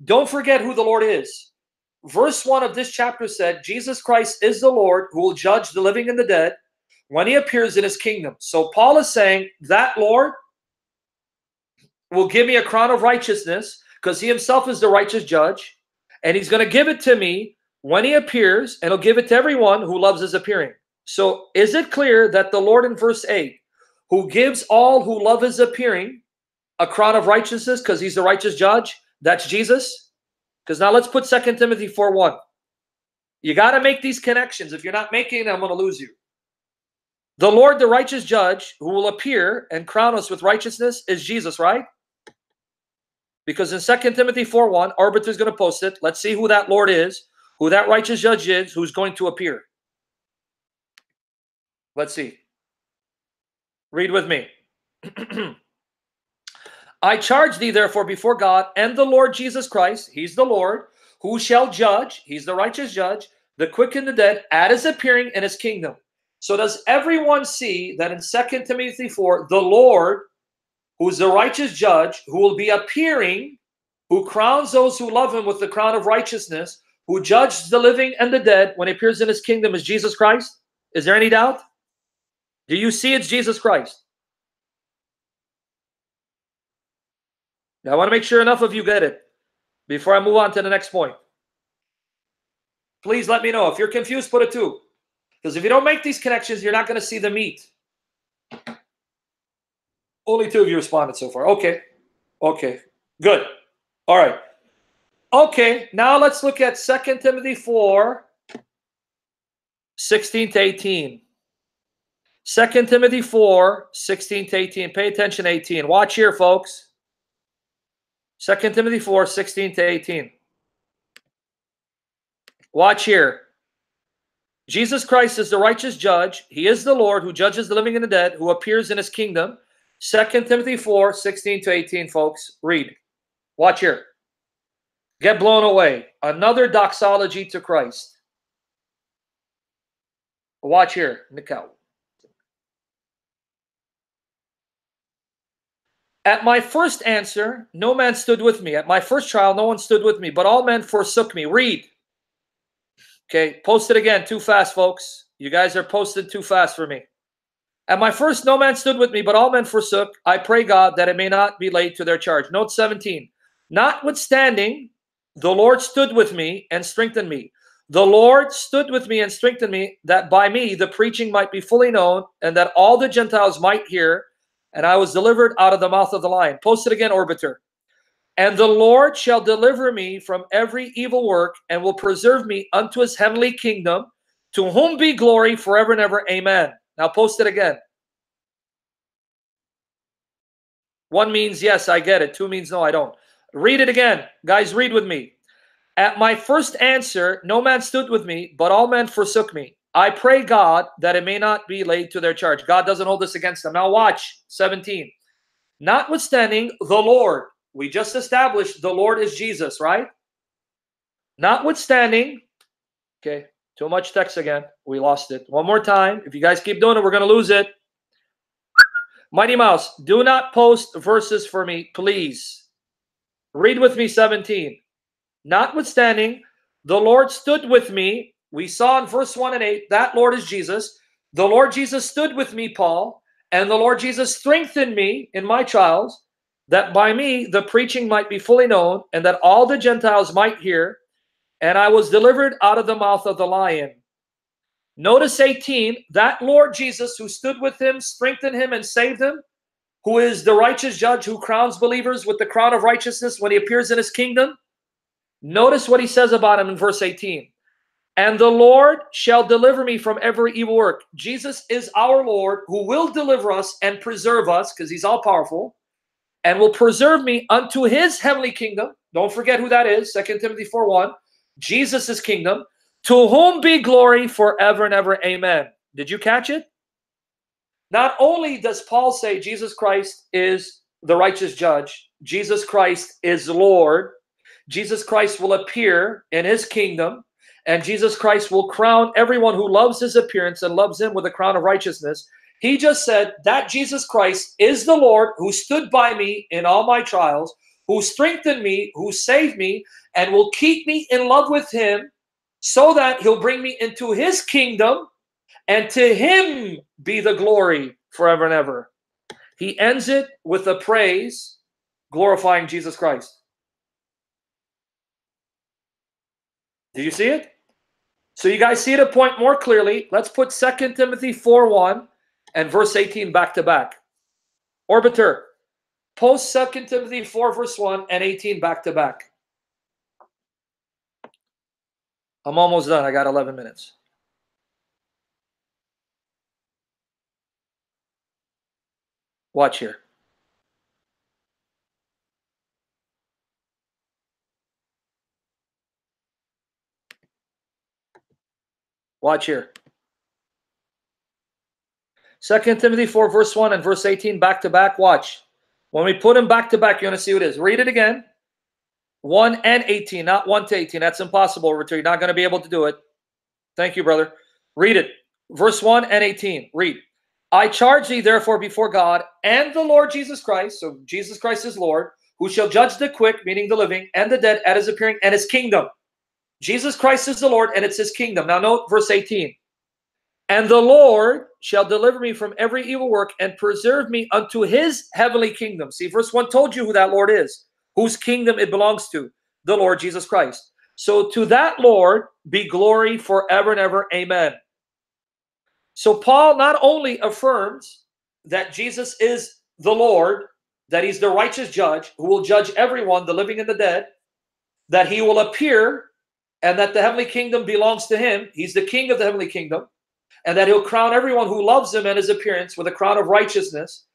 Don't forget who the Lord is. Verse 1 of this chapter said, Jesus Christ is the Lord who will judge the living and the dead when he appears in his kingdom. So Paul is saying that Lord will give me a crown of righteousness because he himself is the righteous judge and he's going to give it to me when he appears, and he'll give it to everyone who loves his appearing. So is it clear that the Lord in verse 8, who gives all who love his appearing a crown of righteousness because he's the righteous judge, that's Jesus? Because now let's put Second Timothy 4 1. You got to make these connections. If you're not making them, I'm going to lose you. The Lord, the righteous judge, who will appear and crown us with righteousness, is Jesus, right? Because in Second Timothy 4 1, Arbiter is going to post it. Let's see who that Lord is, who that righteous judge is, who's going to appear. Let's see. Read with me. I charge thee, therefore, before God and the Lord Jesus Christ, he's the Lord, who shall judge, he's the righteous judge, the quick and the dead, at his appearing in his kingdom. So does everyone see that in Second Timothy 4, the Lord who's the righteous judge, who will be appearing, who crowns those who love him with the crown of righteousness, who judges the living and the dead when he appears in his kingdom is Jesus Christ? Is there any doubt? Do you see it's Jesus Christ? Now, I want to make sure enough of you get it before I move on to the next point. Please let me know. If you're confused, put a two. Because if you don't make these connections, you're not going to see the meat. Only two of you responded so far. Okay. Okay. Good. All right. Okay. Now let's look at Second Timothy 4 16 to 18. 2 Timothy 4 16 to 18. Pay attention, 18. Watch here, folks. 2 Timothy 4 16 to 18. Watch here. Jesus Christ is the righteous judge. He is the Lord who judges the living and the dead, who appears in his kingdom. 2 Timothy 4 16 to 18, folks. Read. Watch here. Get blown away. Another doxology to Christ. Watch here, Nikel. At my first answer, no man stood with me. At my first trial, no one stood with me, but all men forsook me. Read. Okay, post it again. Too fast, folks. You guys are posted too fast for me. At my first, no man stood with me, but all men forsook. I pray God that it may not be laid to their charge. Note 17. Notwithstanding, the Lord stood with me and strengthened me. The Lord stood with me and strengthened me, that by me the preaching might be fully known, and that all the Gentiles might hear. And I was delivered out of the mouth of the lion. Post it again, Orbiter. And the Lord shall deliver me from every evil work and will preserve me unto his heavenly kingdom, to whom be glory forever and ever. Amen. Now post it again. One means yes, I get it. Two means no, I don't. Read it again. Guys, read with me. At my first answer, no man stood with me, but all men forsook me. I pray God that it may not be laid to their charge. God doesn't hold this against them. Now watch 17. Notwithstanding, the Lord, we just established the Lord is Jesus, right? Notwithstanding, okay, too much text again. We lost it. One more time. If you guys keep doing it, we're going to lose it. Mighty Mouse, do not post verses for me, please. Read with me 17. Notwithstanding, the Lord stood with me. We saw in verse 1 and 8, that Lord is Jesus. The Lord Jesus stood with me, Paul, and the Lord Jesus strengthened me in my trials, that by me the preaching might be fully known, and that all the Gentiles might hear. And I was delivered out of the mouth of the lion. Notice 18, that Lord Jesus who stood with him, strengthened him, and saved him, who is the righteous judge who crowns believers with the crown of righteousness when he appears in his kingdom. Notice what he says about him in verse 18. And the Lord shall deliver me from every evil work. Jesus is our Lord who will deliver us and preserve us because he's all powerful and will preserve me unto his heavenly kingdom. Don't forget who that is. Second Timothy 4 1. Jesus' kingdom, to whom be glory forever and ever. Amen. Did you catch it? Not only does Paul say Jesus Christ is the righteous judge, Jesus Christ is Lord, Jesus Christ will appear in his kingdom, and Jesus Christ will crown everyone who loves his appearance and loves him with a crown of righteousness. He just said that Jesus Christ is the Lord who stood by me in all my trials, who strengthened me, who saved me, and will keep me in love with him so that he'll bring me into his kingdom and to him be the glory forever and ever. He ends it with a praise glorifying Jesus Christ. Do you see it? So you guys see it a point more clearly. Let's put Second Timothy 4 1 and verse 18 back to back. Orbiter, post Second Timothy 4 verse 1 and 18 back to back. I'm almost done. I got 11 minutes. Watch here. Watch here. Second Timothy 4, verse 1 and verse 18, back to back. Watch. When we put them back to back, you're going to see what it is. Read it again. 1 and 18, not 1 to 18. That's impossible, Richard. You're not going to be able to do it. Thank you, brother. Read it. Verse 1 and 18. Read. I charge thee, therefore, before God and the Lord Jesus Christ, so Jesus Christ is Lord, who shall judge the quick, meaning the living, and the dead at his appearing and his kingdom. Jesus Christ is the Lord, and it's his kingdom. Now, note verse 18. And the Lord shall deliver me from every evil work and preserve me unto his heavenly kingdom. See, verse 1 told you who that Lord is, whose kingdom it belongs to, the Lord Jesus Christ. So to that Lord be glory forever and ever. Amen. So Paul not only affirms that Jesus is the Lord, that he's the righteous judge who will judge everyone, the living and the dead, that he will appear and that the heavenly kingdom belongs to him. He's the king of the heavenly kingdom, and that he'll crown everyone who loves him and his appearance with a crown of righteousness.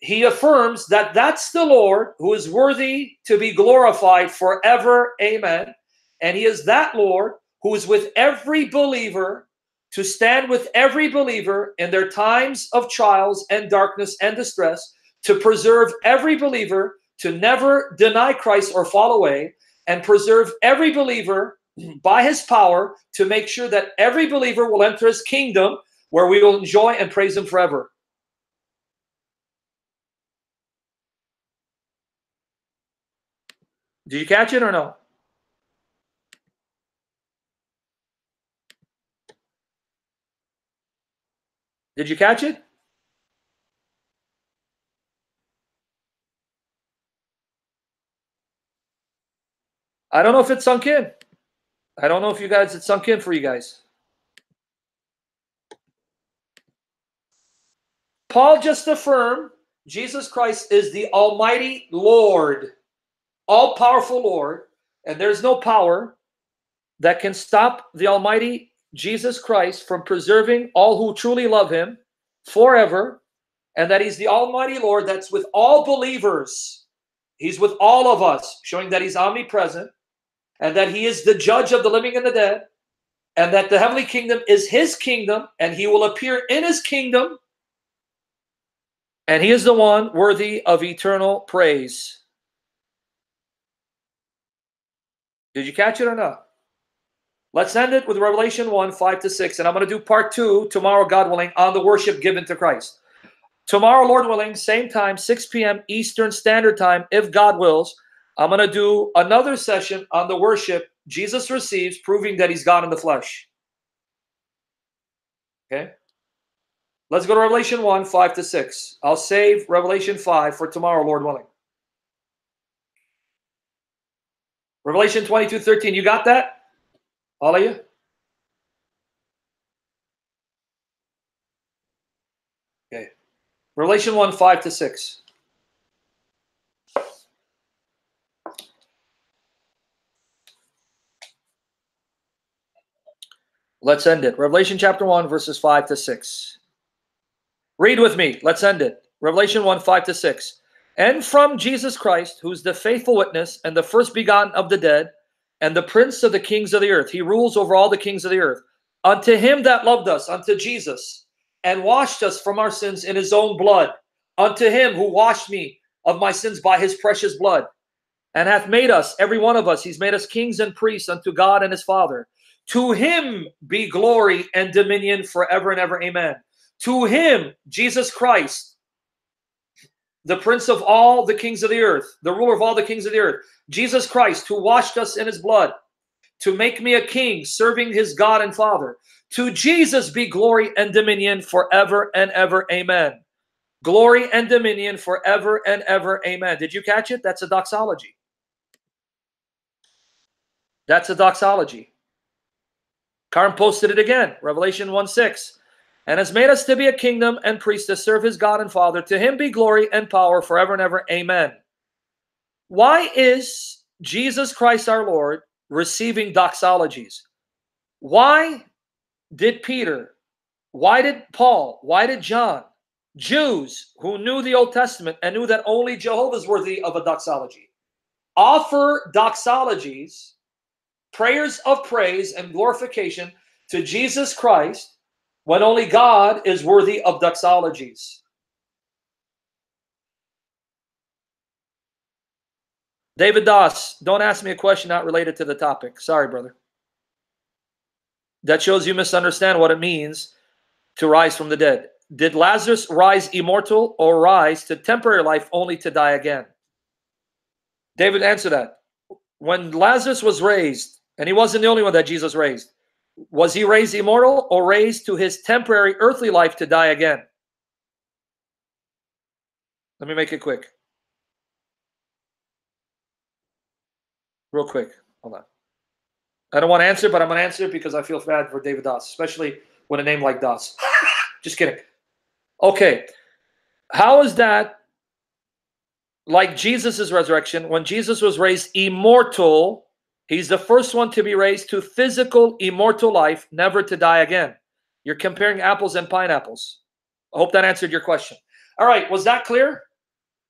He affirms that that's the Lord who is worthy to be glorified forever. Amen. And he is that Lord who is with every believer to stand with every believer in their times of trials and darkness and distress, to preserve every believer to never deny Christ or fall away, and preserve every believer by his power to make sure that every believer will enter his kingdom where we will enjoy and praise him forever. Did you catch it or no? Did you catch it? I don't know if it sunk in. I don't know if you guys it sunk in for you guys. Paul just affirmed Jesus Christ is the Almighty Lord, all powerful Lord, and there's no power that can stop the Almighty Jesus Christ from preserving all who truly love him forever, and that he's the Almighty Lord that's with all believers. He's with all of us, showing that he's omnipresent, and that he is the judge of the living and the dead, and that the heavenly kingdom is his kingdom, and he will appear in his kingdom, and he is the one worthy of eternal praise. Did you catch it or not? Let's end it with Revelation 1 5 to 6. And I'm going to do part two tomorrow, God willing, on the worship given to Christ. Tomorrow, Lord willing, same time, 6 p.m. Eastern Standard Time, if God wills. I'm going to do another session on the worship Jesus receives, proving that he's God in the flesh. Okay? Let's go to Revelation 1 5 to 6. I'll save Revelation 5 for tomorrow, Lord willing. Revelation 22 13. You got that? All of you? Okay. Revelation 1 5 to 6. Let's end it. Revelation chapter 1, verses 5 to 6. Read with me. Let's end it. Revelation 1 5 to 6. And from Jesus Christ, who's the faithful witness and the first begotten of the dead and the prince of the kings of the earth. He rules over all the kings of the earth. Unto him that loved us, unto Jesus, and washed us from our sins in his own blood. Unto him who washed me of my sins by his precious blood, and hath made us, every one of us, he's made us kings and priests unto God and his Father. To him be glory and dominion forever and ever. Amen. To him, Jesus Christ, the prince of all the kings of the earth, the ruler of all the kings of the earth, Jesus Christ, who washed us in his blood to make me a king, serving his God and Father. To Jesus be glory and dominion forever and ever. Amen. Glory and dominion forever and ever. Amen. Did you catch it? That's a doxology. That's a doxology. Karm posted it again. Revelation 1 6 and has made us to be a kingdom and priest to serve his God and Father. To him be glory and power forever and ever. Amen. Why is Jesus Christ our Lord receiving doxologies? Why did Peter, why did Paul, why did John, Jews who knew the Old Testament and knew that only Jehovah is worthy of a doxology, offer doxologies, prayers of praise and glorification to Jesus Christ when only God is worthy of doxologies. David Doss, don't ask me a question not related to the topic. Sorry, brother. That shows you misunderstand what it means to rise from the dead. Did Lazarus rise immortal or rise to temporary life only to die again? David, answer that. When Lazarus was raised, and he wasn't the only one that Jesus raised, was he raised immortal or raised to his temporary earthly life to die again? Let me make it quick. Real quick. Hold on. I don't want to answer, but I'm going to answer because I feel bad for David Doss, especially with a name like Das. Just kidding. Okay. How is that like Jesus' resurrection? When Jesus was raised immortal, he's the first one to be raised to physical, immortal life, never to die again. You're comparing apples and pineapples. I hope that answered your question. All right, was that clear?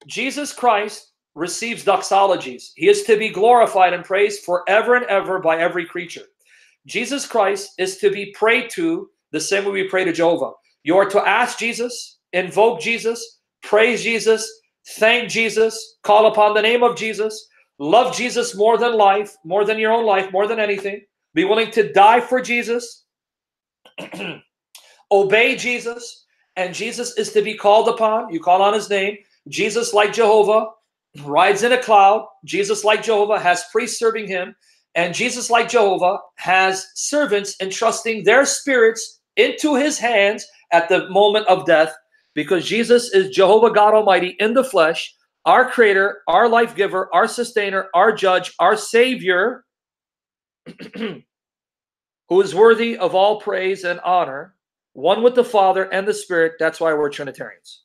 Jesus Christ receives doxologies. He is to be glorified and praised forever and ever by every creature. Jesus Christ is to be prayed to the same way we pray to Jehovah. You are to ask Jesus, invoke Jesus, praise Jesus, thank Jesus, call upon the name of Jesus, love Jesus more than life, more than your own life, more than anything. Be willing to die for Jesus, obey Jesus, and Jesus is to be called upon. You call on his name. Jesus, like Jehovah, rides in a cloud. Jesus, like Jehovah, has priests serving him. And Jesus, like Jehovah, has servants entrusting their spirits into his hands at the moment of death because Jesus is Jehovah God Almighty in the flesh, our creator, our life giver, our sustainer, our judge, our savior, who is worthy of all praise and honor, one with the Father and the Spirit. That's why we're Trinitarians.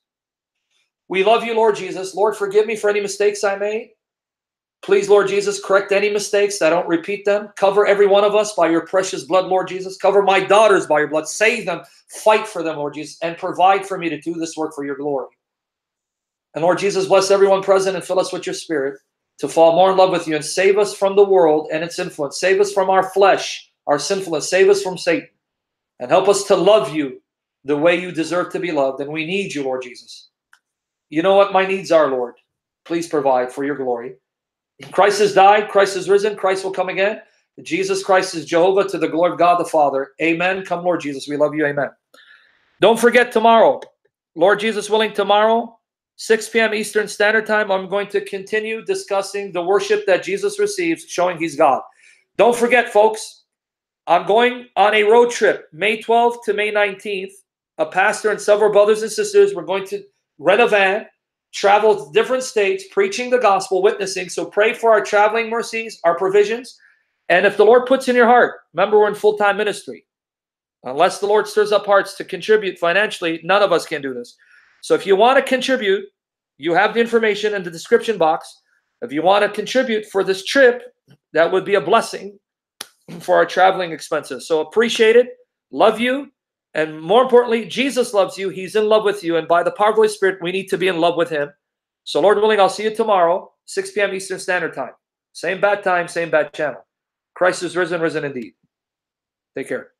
We love you, Lord Jesus. Lord, forgive me for any mistakes I made. Please, Lord Jesus, correct any mistakes. I don't repeat them. Cover every one of us by your precious blood, Lord Jesus. Cover my daughters by your blood. Save them. Fight for them, Lord Jesus, and provide for me to do this work for your glory. And Lord Jesus, bless everyone present and fill us with your spirit to fall more in love with you and save us from the world and its influence. Save us from our flesh, our sinfulness. Save us from Satan. And help us to love you the way you deserve to be loved. And we need you, Lord Jesus. You know what my needs are, Lord. Please provide for your glory. Christ has died, Christ has risen, Christ will come again. Jesus Christ is Jehovah to the glory of God the Father. Amen. Come, Lord Jesus. We love you. Amen. Don't forget tomorrow, Lord Jesus willing, tomorrow, 6 p.m. Eastern Standard Time, I'm going to continue discussing the worship that Jesus receives, showing he's God. Don't forget, folks, I'm going on a road trip May 12th to May 19th. A pastor and several brothers and sisters, we're going to rent a van travel to different states, preaching the gospel, witnessing. So pray for our traveling mercies, our provisions. And if the Lord puts in your heart, remember we're in full time ministry. Unless the Lord stirs up hearts to contribute financially, none of us can do this. So if you want to contribute, you have the information in the description box. If you want to contribute for this trip, that would be a blessing for our traveling expenses. So appreciate it. Love you. And more importantly, Jesus loves you. He's in love with you. And by the power of the Holy Spirit, we need to be in love with him. So, Lord willing, I'll see you tomorrow, 6 p.m. Eastern Standard Time. Same bad time, same bad channel. Christ is risen, risen indeed. Take care.